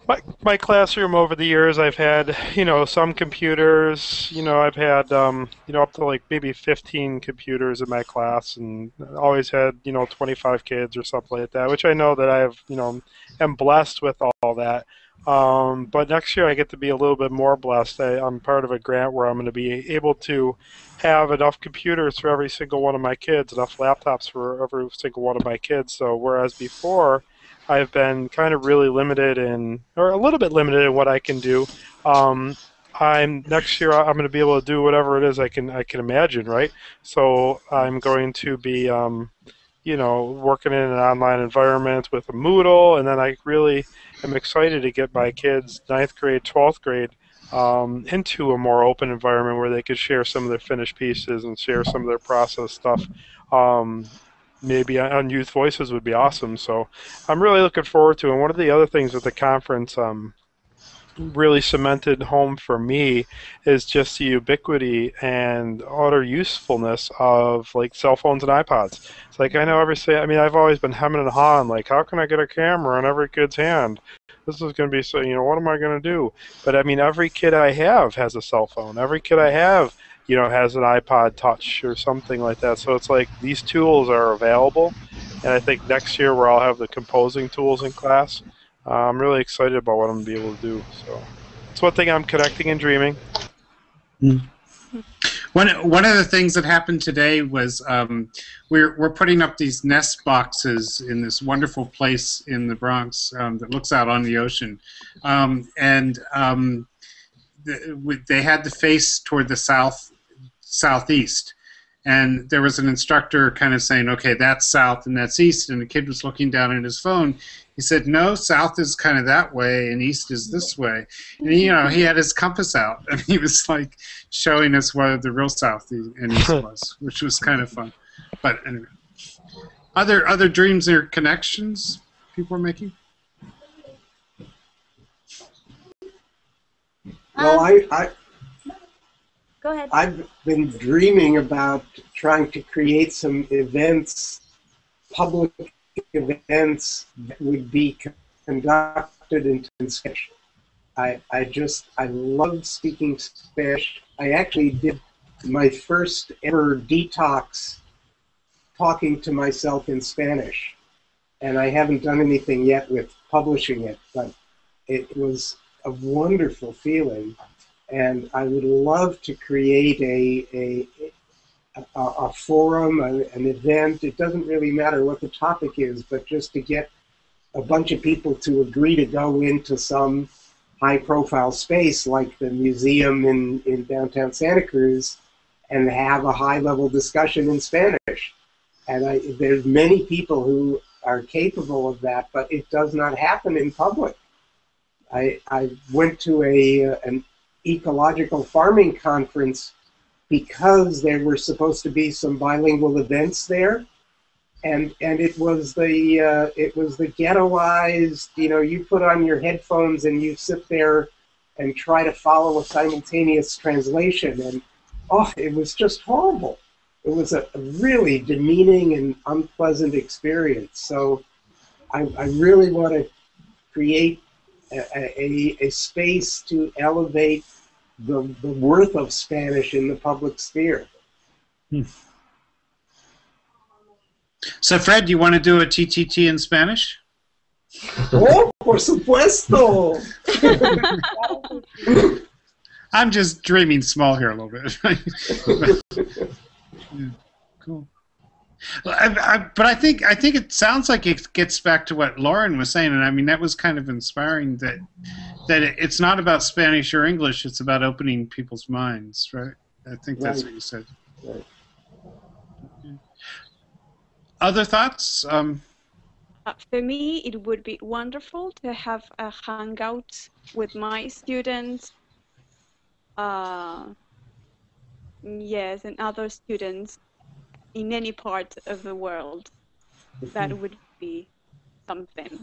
S8: my, my classroom over the years i've had you know some computers you know i've had um, you know up to like maybe 15 computers in my class and always had you know 25 kids or something like that which i know that i have you know am blessed with all that um, but next year I get to be a little bit more blessed. I, I'm part of a grant where I'm going to be able to have enough computers for every single one of my kids, enough laptops for every single one of my kids. So whereas before I've been kind of really limited in, or a little bit limited in what I can do. Um, I'm next year. I'm going to be able to do whatever it is I can I can imagine, right? So I'm going to be, um, you know, working in an online environment with a Moodle, and then I really am excited to get my kids ninth grade, twelfth grade um, into a more open environment where they could share some of their finished pieces and share some of their process stuff. Um, maybe on Youth Voices would be awesome. So I'm really looking forward to. it. And one of the other things at the conference um, really cemented home for me is just the ubiquity and utter usefulness of like cell phones and iPods. It's like I know every say. I mean, I've always been hemming and hawing like, how can I get a camera on every kid's hand? This is going to be so. You know, what am I going to do? But I mean, every kid I have has a cell phone. Every kid I have you know, has an iPod Touch or something like that. So it's like these tools are available, and I think next year where I'll have the composing tools in class, uh, I'm really excited about what I'm gonna be able to do. So it's one thing I'm connecting and dreaming.
S1: Mm. One, one of the things that happened today was um, we're, we're putting up these nest boxes in this wonderful place in the Bronx um, that looks out on the ocean. Um, and um, the, they had the face toward the south southeast. And there was an instructor kind of saying, okay, that's south and that's east. And the kid was looking down at his phone. He said, no, south is kind of that way and east is this way. And, you know, he had his compass out and he was like showing us where the real south and east was, which was kind of fun. But anyway, other, other dreams or connections people are making?
S7: Well, I, I,
S2: Go ahead.
S7: I've been dreaming about trying to create some events, public events that would be conducted in Spanish. I, I just, I love speaking Spanish. I actually did my first ever detox talking to myself in Spanish. And I haven't done anything yet with publishing it, but it was a wonderful feeling and I would love to create a a, a, a forum, a, an event. It doesn't really matter what the topic is, but just to get a bunch of people to agree to go into some high-profile space like the museum in, in downtown Santa Cruz and have a high-level discussion in Spanish. And I, there's many people who are capable of that, but it does not happen in public. I, I went to a an ecological farming conference because there were supposed to be some bilingual events there. And and it was the uh, it was the ghettoized you know you put on your headphones and you sit there and try to follow a simultaneous translation. And oh it was just horrible. It was a, really demeaning and unpleasant experience. So i, I really want to create a, a, a space to elevate the, the worth of Spanish in the public sphere. Hmm.
S1: So, Fred, do you want to do a TTT in Spanish?
S7: oh, por supuesto!
S1: I'm just dreaming small here a little bit. yeah, cool. Well, I, I, but I think I think it sounds like it gets back to what Lauren was saying, and I mean that was kind of inspiring. That that it, it's not about Spanish or English; it's about opening people's minds, right? I think that's
S7: Right.
S1: what you said.
S7: Right.
S1: Other thoughts? Um,
S4: Uh, for me, it would be wonderful to have a hangout with my students. Uh, yes, and other students in any part of the world. That would be something.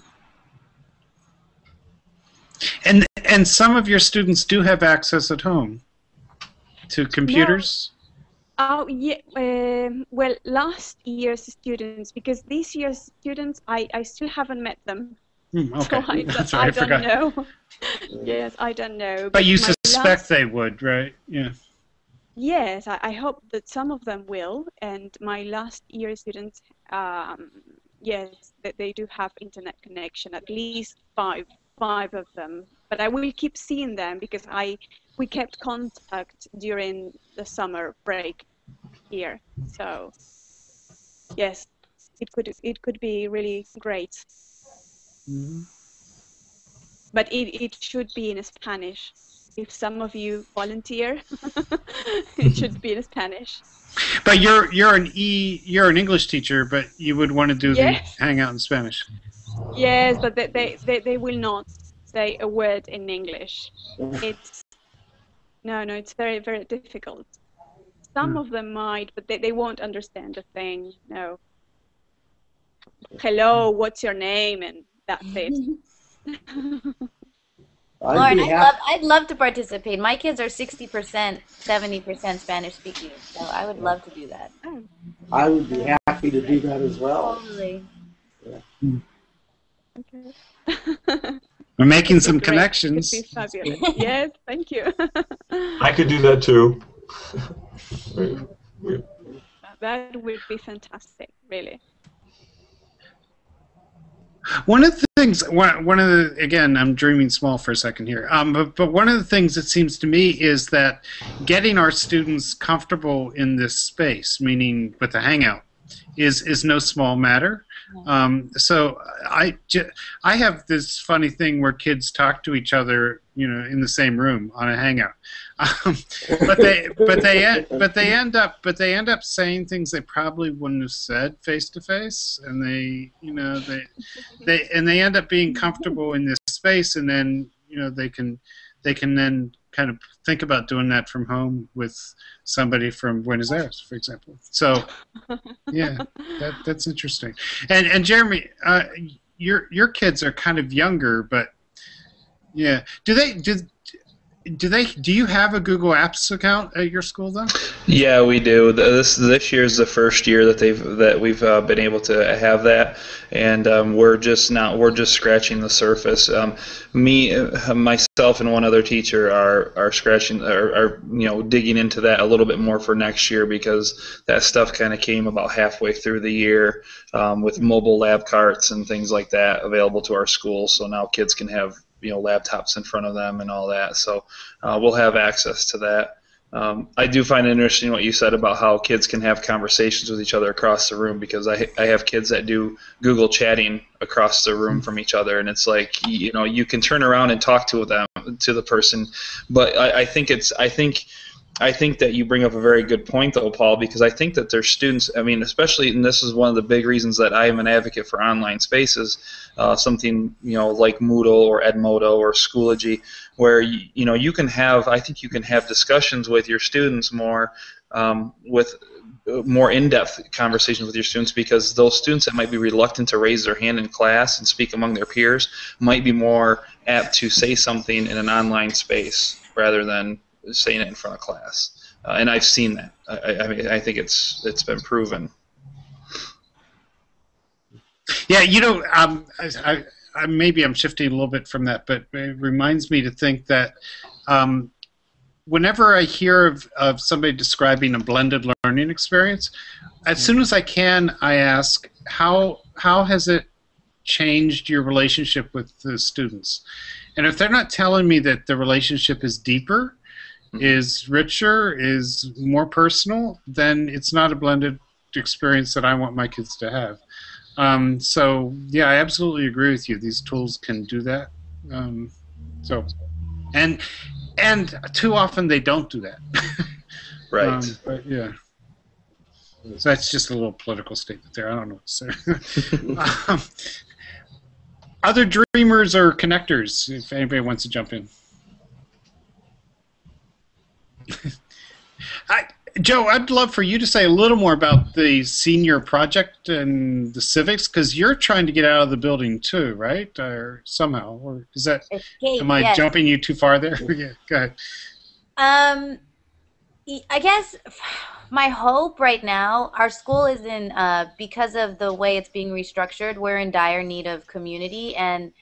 S1: and and some of your students do have access at home to computers.
S4: Oh, yeah. Um, well, last year's students, because this year's students, I, I still haven't met them.
S1: Hmm, okay,
S4: So I,
S1: that's
S4: I
S1: right. I
S4: don't know. yes, I don't know.
S1: But you suspect
S4: last-
S1: they would, right? Yeah.
S4: Yes, I, I hope that some of them will. And my last year students, um, yes, that they do have internet connection. At least five, five of them. But I will keep seeing them because I, we kept contact during the summer break here. So, yes, it could it could be really great. But it, it should be in Spanish. If some of you volunteer, it should be in Spanish.
S1: But you're you're an E you're an English teacher, but you would want to do
S4: Yes.
S1: the hangout in Spanish.
S4: Yes, but they, they, they, they will not say a word in English. It's no, no, it's very, very difficult. Some hmm. of them might, but they, they won't understand a thing. No. Hello, what's your name? And that's it.
S7: I'd
S2: Lauren, I'd love, I'd love to participate. My kids are 60%, 70% Spanish speaking, so I would love to do that.
S7: I would be happy to do that as well.
S2: Totally.
S4: Okay.
S1: We're making some
S4: Great.
S1: connections.
S4: Could be fabulous. yes, thank you.
S5: I could do that too. We- we-
S4: that would be fantastic, really.
S1: One of the things, one, of the, again, I'm dreaming small for a second here, um, but, but one of the things that seems to me is that getting our students comfortable in this space, meaning with the Hangout, is, is no small matter. Um, so I, I have this funny thing where kids talk to each other, you know, in the same room on a Hangout. Um, but they but they but they end up but they end up saying things they probably wouldn't have said face to face and they you know they they and they end up being comfortable in this space and then you know they can they can then kind of think about doing that from home with somebody from Buenos Aires for example. So yeah that that's interesting. And and Jeremy uh, your your kids are kind of younger but yeah. Do they do do they do you have a Google Apps account at your school though
S3: Yeah, we do. This this year is the first year that they've that we've uh, been able to have that, and um, we're just now we're just scratching the surface. Um, me, uh, myself, and one other teacher are are scratching are, are you know digging into that a little bit more for next year because that stuff kind of came about halfway through the year um, with mobile lab carts and things like that available to our schools. So now kids can have you know laptops in front of them and all that. So uh, we'll have access to that. Um, I do find it interesting what you said about how kids can have conversations with each other across the room because I, I have kids that do Google chatting across the room from each other, and it's like you know you can turn around and talk to them to the person, but I, I think it's I think I think that you bring up a very good point though, Paul, because I think that there's students. I mean, especially and this is one of the big reasons that I am an advocate for online spaces, uh, something you know like Moodle or Edmodo or Schoology where you, you know you can have I think you can have discussions with your students more um, with uh, more in-depth conversations with your students because those students that might be reluctant to raise their hand in class and speak among their peers might be more apt to say something in an online space rather than saying it in front of class. Uh, and I've seen that. I, I- mean, I think it's it's been proven.
S1: Yeah, you know, um, I, I, I, maybe I'm shifting a little bit from that, but it reminds me to think that um, whenever I hear of, of somebody describing a blended learning experience, as soon as I can, I ask, how, how has it changed your relationship with the students? And if they're not telling me that the relationship is deeper, is richer, is more personal, then it's not a blended experience that I want my kids to have. Um, so yeah, I absolutely agree with you. These tools can do that. Um, so, and and too often they don't do that.
S3: Right.
S1: Um, but yeah. So that's just a little political statement there. I don't know what to say. um, other dreamers or connectors, if anybody wants to jump in. I, Joe, I'd love for you to say a little more about the senior project and the civics, because you're trying to get out of the building too, right? Or somehow, or is that?
S2: Escape,
S1: Am I
S2: yes.
S1: jumping you too far there? yeah, go ahead.
S2: Um, I guess my hope right now, our school is in, uh, because of the way it's being restructured, we're in dire need of community and,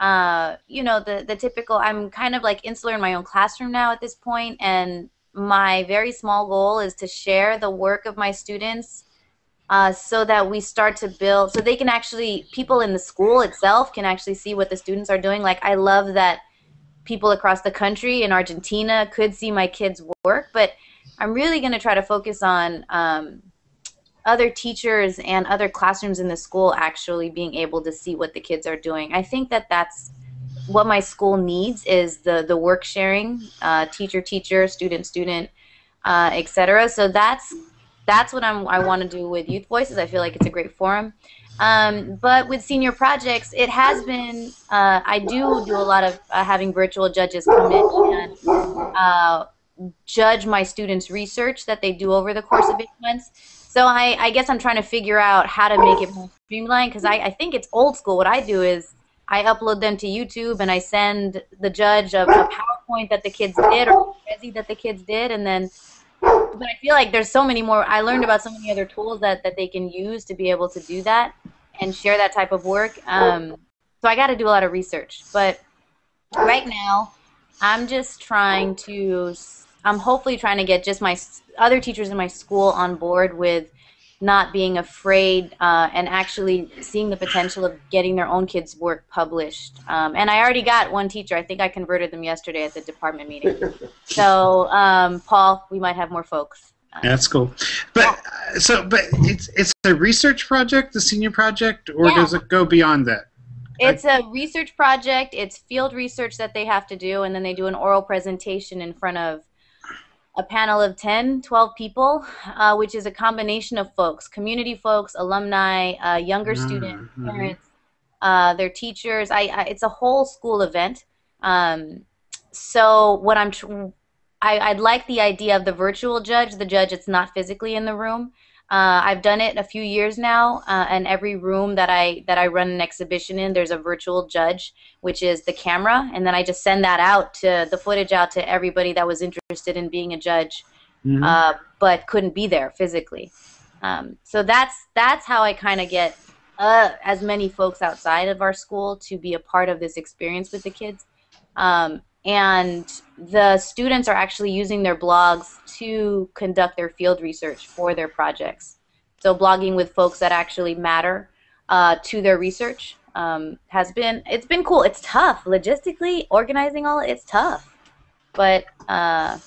S2: uh, you know, the, the typical, I'm kind of like insular in my own classroom now at this point, and my very small goal is to share the work of my students uh, so that we start to build, so they can actually, people in the school itself can actually see what the students are doing. Like, I love that people across the country in Argentina could see my kids' work, but I'm really going to try to focus on um, other teachers and other classrooms in the school actually being able to see what the kids are doing. I think that that's what my school needs is the the work sharing, uh, teacher teacher, student student, uh, etc. So that's that's what I'm, I want to do with Youth Voices. I feel like it's a great forum. Um, but with senior projects, it has been, uh, I do do a lot of uh, having virtual judges come in and uh, judge my students' research that they do over the course of eight months. So I, I guess I'm trying to figure out how to make it more streamlined because I, I think it's old school. What I do is I upload them to YouTube and I send the judge a, a PowerPoint that the kids did or a that the kids did, and then but I feel like there's so many more. I learned about so many other tools that, that they can use to be able to do that and share that type of work. Um, so I got to do a lot of research. But right now, I'm just trying to. I'm hopefully trying to get just my other teachers in my school on board with not being afraid uh, and actually seeing the potential of getting their own kids' work published. Um, and I already got one teacher. I think I converted them yesterday at the department meeting. so, um, Paul, we might have more folks.
S1: That's cool. But so, but it's it's a research project, the senior project, or yeah. does it go beyond that?
S2: It's a research project. It's field research that they have to do, and then they do an oral presentation in front of a panel of 10, 12 people, uh, which is a combination of folks, community folks, alumni, uh, younger mm-hmm. students, parents, uh, their teachers. I, I, it's a whole school event. Um, so what I'm, tr- I, I'd like the idea of the virtual judge. The judge, it's not physically in the room. Uh, I've done it a few years now, uh, and every room that I that I run an exhibition in, there's a virtual judge, which is the camera, and then I just send that out to the footage out to everybody that was interested in being a judge, mm-hmm. uh, but couldn't be there physically. Um, so that's that's how I kind of get uh, as many folks outside of our school to be a part of this experience with the kids. Um, and the students are actually using their blogs to conduct their field research for their projects. So blogging with folks that actually matter uh, to their research um, has been it's been cool. It's tough logistically organizing all it's tough, but uh,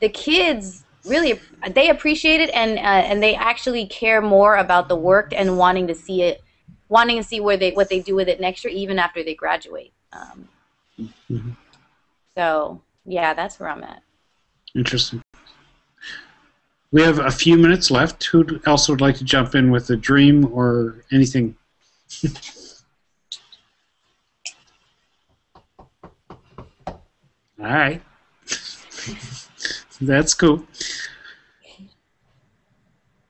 S2: the kids really they appreciate it and uh, and they actually care more about the work and wanting to see it, wanting to see where they what they do with it next year, even after they graduate. Um, mm-hmm. So yeah, that's where I'm at.
S1: Interesting. We have a few minutes left. Who else would like to jump in with a dream or anything? All right. That's cool.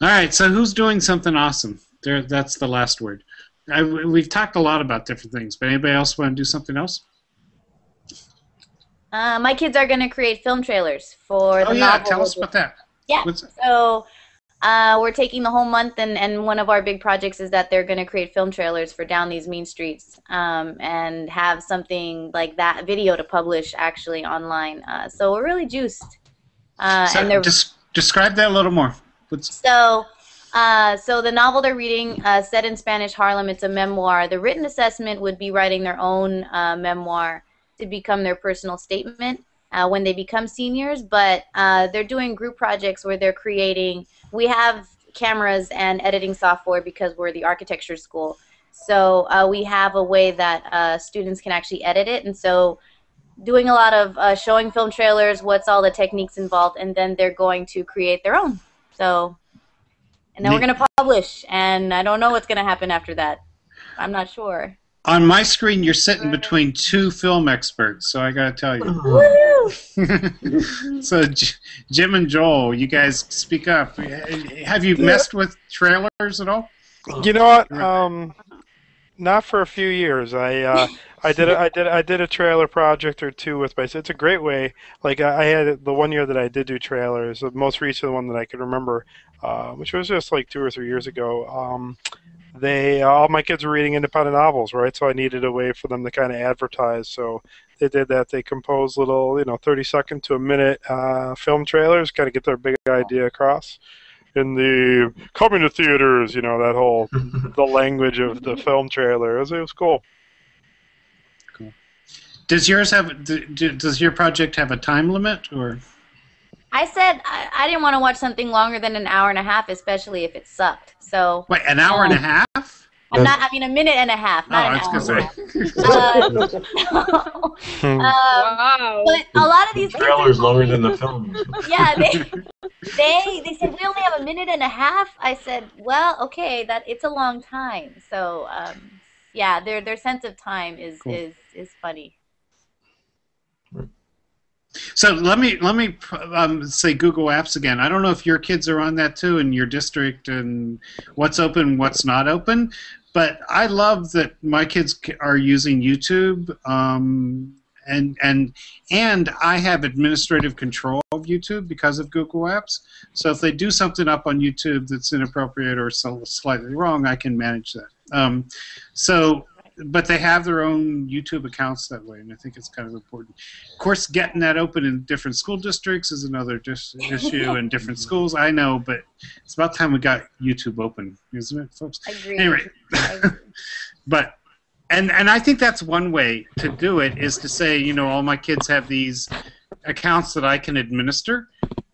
S1: All right, so who's doing something awesome? There, that's the last word. I, we've talked a lot about different things, but anybody else want to do something else?
S2: Uh, my kids are going to create film trailers for
S1: the
S2: oh,
S1: yeah, tell us about that.
S2: Yeah. So uh, we're taking the whole month, and, and one of our big projects is that they're going to create film trailers for Down These Mean Streets um, and have something like that video to publish actually online. Uh, so we're really juiced.
S1: Uh, so and they're des- describe that a little more.
S2: What's... So. Uh, so the novel they're reading, uh, set in Spanish Harlem, it's a memoir. The written assessment would be writing their own uh, memoir to become their personal statement uh, when they become seniors, but uh, they're doing group projects where they're creating. We have cameras and editing software because we're the architecture school. So uh, we have a way that uh, students can actually edit it, and so doing a lot of uh, showing film trailers, what's all the techniques involved, and then they're going to create their own. So, and then we're going to publish, and I don't know what's going to happen after that. I'm not sure
S1: on my screen, you're sitting between two film experts, so I got to tell you. so, J- Jim and Joel, you guys speak up. Have you messed with trailers at all?
S8: You know what? Um, not for a few years. I uh, I did a, I did I did a trailer project or two with my. It's a great way. Like I, I had the one year that I did do trailers, the most recent one that I could remember, uh, which was just like two or three years ago. Um, they all my kids were reading independent novels, right? So I needed a way for them to kind of advertise. So they did that. They composed little, you know, 30 second to a minute uh, film trailers, kind of get their big idea across. In the coming to theaters, you know, that whole the language of the film trailer. It was, it was cool. Cool.
S1: Does yours have? do- do- Does your project have a time limit or?
S2: I said I, I didn't want to watch something longer than an hour and a half, especially if it sucked. So
S1: Wait, an hour and a
S2: Um,
S1: half?
S2: I'm not. I mean, a minute and a half,
S1: Oh, I was gonna say.
S2: Uh, um,
S4: Wow.
S2: but a lot of these kids,
S5: trailer's longer than the film.
S2: yeah, they, they they said we only have a minute and a half. I said, well, okay, that it's a long time. So um, yeah, their their sense of time is
S1: Cool.
S2: is is funny.
S1: So let me let me um, say Google Apps again. I don't know if your kids are on that too in your district and what's open, what's not open, but I love that my kids are using YouTube. Um, and and and I have administrative control of YouTube because of Google Apps. So if they do something up on YouTube that's inappropriate or so slightly wrong, I can manage that. Um, so, but they have their own YouTube accounts that way, and I think it's kind of important. Of course, getting that open in different school districts is another dis- issue in different schools. I know, but it's about time we got YouTube open, isn't it, folks?
S2: Agreed.
S1: Anyway,
S2: Agreed.
S1: but and and I think that's one way to do it is to say, you know, all my kids have these accounts that I can administer,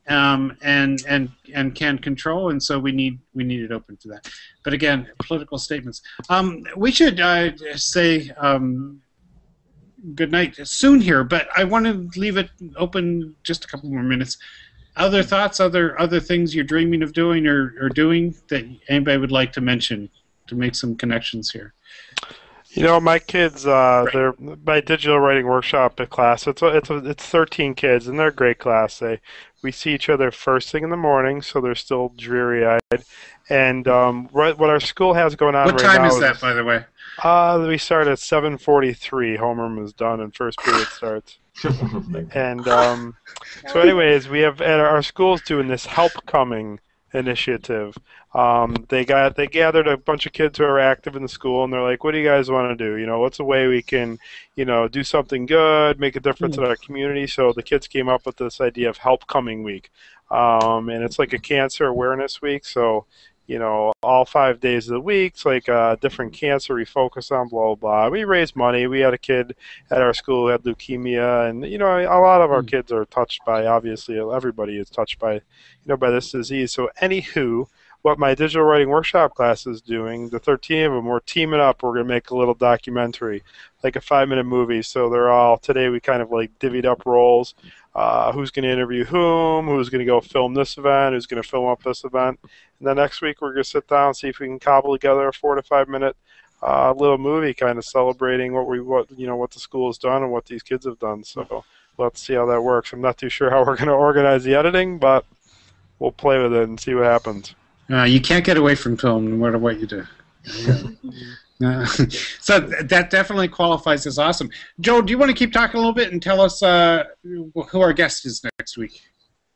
S1: um, and and and can control, and so we need we need it open for that. But again, political statements. Um, we should uh, say. Um, Good night soon here, but I want to leave it open just a couple more minutes. Other thoughts, other other things you're dreaming of doing or, or doing that anybody would like to mention to make some connections here.
S8: You know, my kids, uh, they're my digital writing workshop class. It's a, it's a, it's 13 kids, and they're a great class. They we see each other first thing in the morning, so they're still dreary-eyed. And um, right, what our school has going on
S1: What
S8: right now.
S1: What time is that, by the way?
S8: Uh, we start at 7:43. Homeroom is done, and first period starts. And um, so, anyways, we have at our schools doing this Help Coming initiative. Um, they got they gathered a bunch of kids who are active in the school, and they're like, "What do you guys want to do? You know, what's a way we can, you know, do something good, make a difference in our community?" So the kids came up with this idea of Help Coming Week, um, and it's like a cancer awareness week. So you know, all five days of the week. It's like a different cancer we focus on, blah, blah, blah. We raise money. We had a kid at our school who had leukemia, and, you know, a lot of our hmm. kids are touched by, obviously, everybody is touched by, you know, by this disease. So, anywho, what my digital writing workshop class is doing, the 13 of them, we're teaming up. We're going to make a little documentary, like a five minute movie. So they're all, today we kind of like divvied up roles. Uh, who's going to interview whom? Who's going to go film this event? Who's going to film up this event? And then next week we're going to sit down and see if we can cobble together a four to five minute uh, little movie, kind of celebrating what we what you know what the school has done and what these kids have done. So let's see how that works. I'm not too sure how we're going to organize the editing, but we'll play with it and see what happens.
S1: Uh, you can't get away from film no matter what you do. So th- that definitely qualifies as awesome. Joe, do you want to keep talking a little bit and tell us uh, who our guest is next week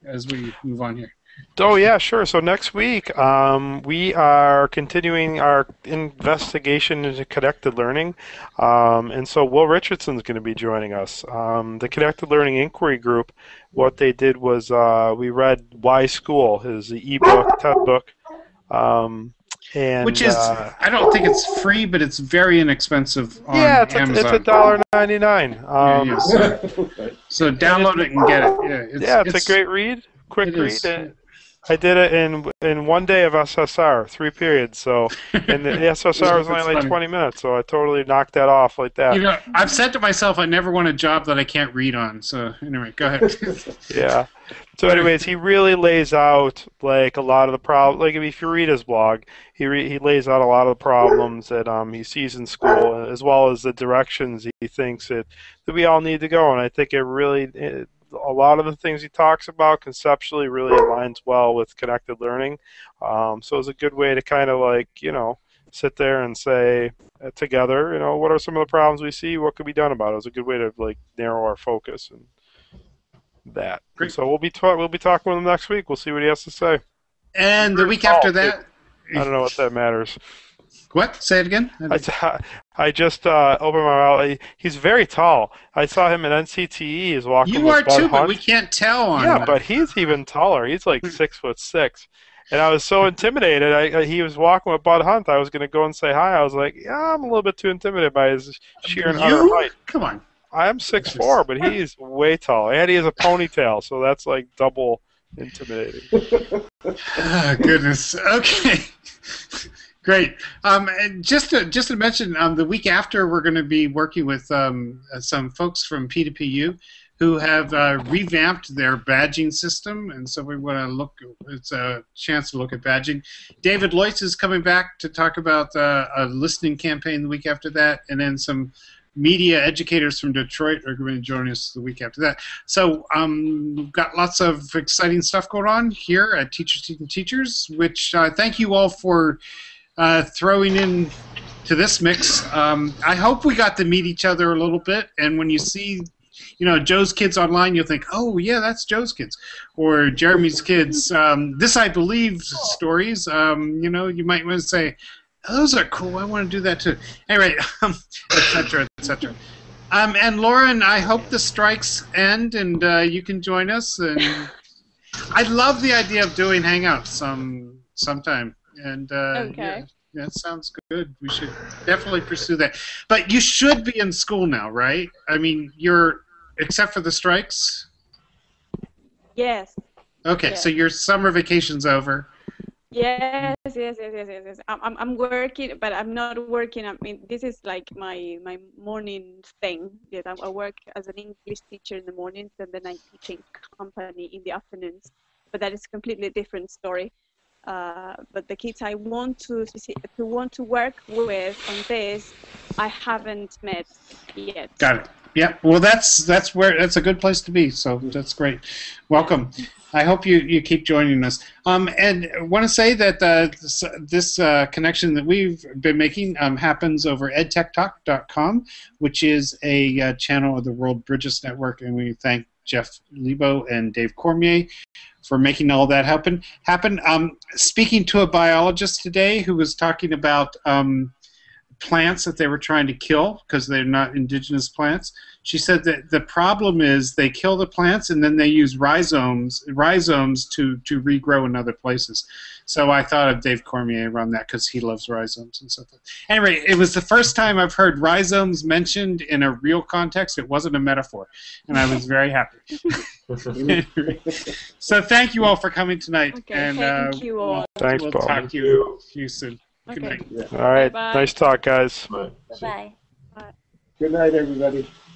S1: as we move on here?
S8: Oh yeah, sure. So next week, um, we are continuing our investigation into connected learning, um, and so Will Richardson is going to be joining us. Um, the Connected Learning Inquiry Group. What they did was uh, we read Why School, his ebook, TED book, um, and
S1: Which is,
S8: uh,
S1: I don't think it's free, but it's very inexpensive on
S8: yeah, it's a,
S1: Amazon.
S8: it's a dollar ninety nine. Um,
S1: yeah, so, so download it and get it. Yeah, it's,
S8: yeah, it's, a great read, quick read.
S1: is.
S8: and I did it in in one day of SSR, three periods. So, and the, the SSR was only like 20 minutes, so I totally knocked that off like that.
S1: You know, I've said to myself, I never want a job that I can't read on. So anyway, go ahead.
S8: yeah. So, anyways, he really lays out like a lot of the problem. Like if you read his blog, he re- he lays out a lot of the problems that um he sees in school, as well as the directions he thinks that that we all need to go. And I think it really. It, a lot of the things he talks about conceptually really aligns well with connected learning. Um, so it's a good way to kind of like, you know, sit there and say uh, together, you know, what are some of the problems we see? What could be done about it? It's a good way to like narrow our focus and that.
S1: Great.
S8: So we'll be ta- we'll be talking with him next week. We'll see what he has to say.
S1: And the week
S8: Oh,
S1: after that,
S8: I don't know what that matters.
S1: What? Say it again.
S8: I just uh, opened my mouth. He's very tall. I saw him at NCTE. He's walking.
S1: You are
S8: Bud
S1: too, but we can't tell on.
S8: Yeah, but he's even taller. He's like
S1: Hmm.
S8: six foot six. And I was so intimidated. I, I- he was walking with Bud Hunt. I was going to go and say hi. I was like, yeah, I'm a little bit too intimidated by his sheer and utter
S1: you?
S8: height.
S1: Come on.
S8: I'm six four, but he's way tall, and he has a ponytail, so that's like double intimidating.
S1: Ah, goodness. Okay. Great. Um, just to just to mention, um, the week after we're going to be working with um, some folks from P2PU who have uh, revamped their badging system, and so we want to look. It's a chance to look at badging. David Loitz is coming back to talk about uh, a listening campaign the week after that, and then some media educators from Detroit are going to join us the week after that. So um, we've got lots of exciting stuff going on here at Teachers Teaching Teachers, which uh, thank you all for uh, throwing in to this mix. Um, I hope we got to meet each other a little bit, and when you see, you know, Joe's kids online, you'll think, oh yeah, that's Joe's kids, or Jeremy's kids. Um, this I believe stories. Um, you know, you might want to say, those are cool. I want to do that too. Anyway, etc. et cetera, et cetera. Um, and Lauren, I hope the strikes end and uh, you can join us. And I love the idea of doing hangouts some sometime. And uh,
S4: Okay.
S1: yeah, that sounds good. We should definitely pursue that. But you should be in school now, right? I mean, you're except for the strikes.
S4: Yes.
S1: Okay,
S4: Yeah.
S1: so your summer vacation's over.
S4: Yes, yes, yes, yes, yes, yes. I'm, I'm, I'm working, but I'm not working. I mean, this is like my my morning thing. Yes, I, I work as an English teacher in the mornings, and then I teach in company in the afternoons. But that is a completely different story. Uh, but the kids I want to to want to work with on this, I haven't met yet.
S1: Got it. Yeah. Well, that's that's where that's a good place to be. So that's great. Welcome. I hope you, you keep joining us. Um, and I want to say that uh, this, this uh, connection that we've been making um, happens over edtechtalk.com, which is a uh, channel of the World Bridges Network, and we thank Jeff Lebow and Dave Cormier for making all that happen. Happen. Um, speaking to a biologist today who was talking about um, plants that they were trying to kill because they're not indigenous plants. She said that the problem is they kill the plants and then they use rhizomes rhizomes to to regrow in other places. So I thought of Dave Cormier around that because he loves rhizomes and stuff. Anyway, it was the first time I've heard rhizomes mentioned in a real context. It wasn't a metaphor, and I was very happy. so thank you all for coming tonight.
S4: Okay,
S1: and
S4: thank
S1: uh,
S4: you all.
S8: Thanks,
S1: we'll
S8: Paul.
S1: talk to you, you soon. Good
S4: Okay.
S1: night.
S8: All right,
S4: Bye-bye.
S8: nice talk, guys.
S5: Right.
S2: Bye bye.
S7: Good night, everybody.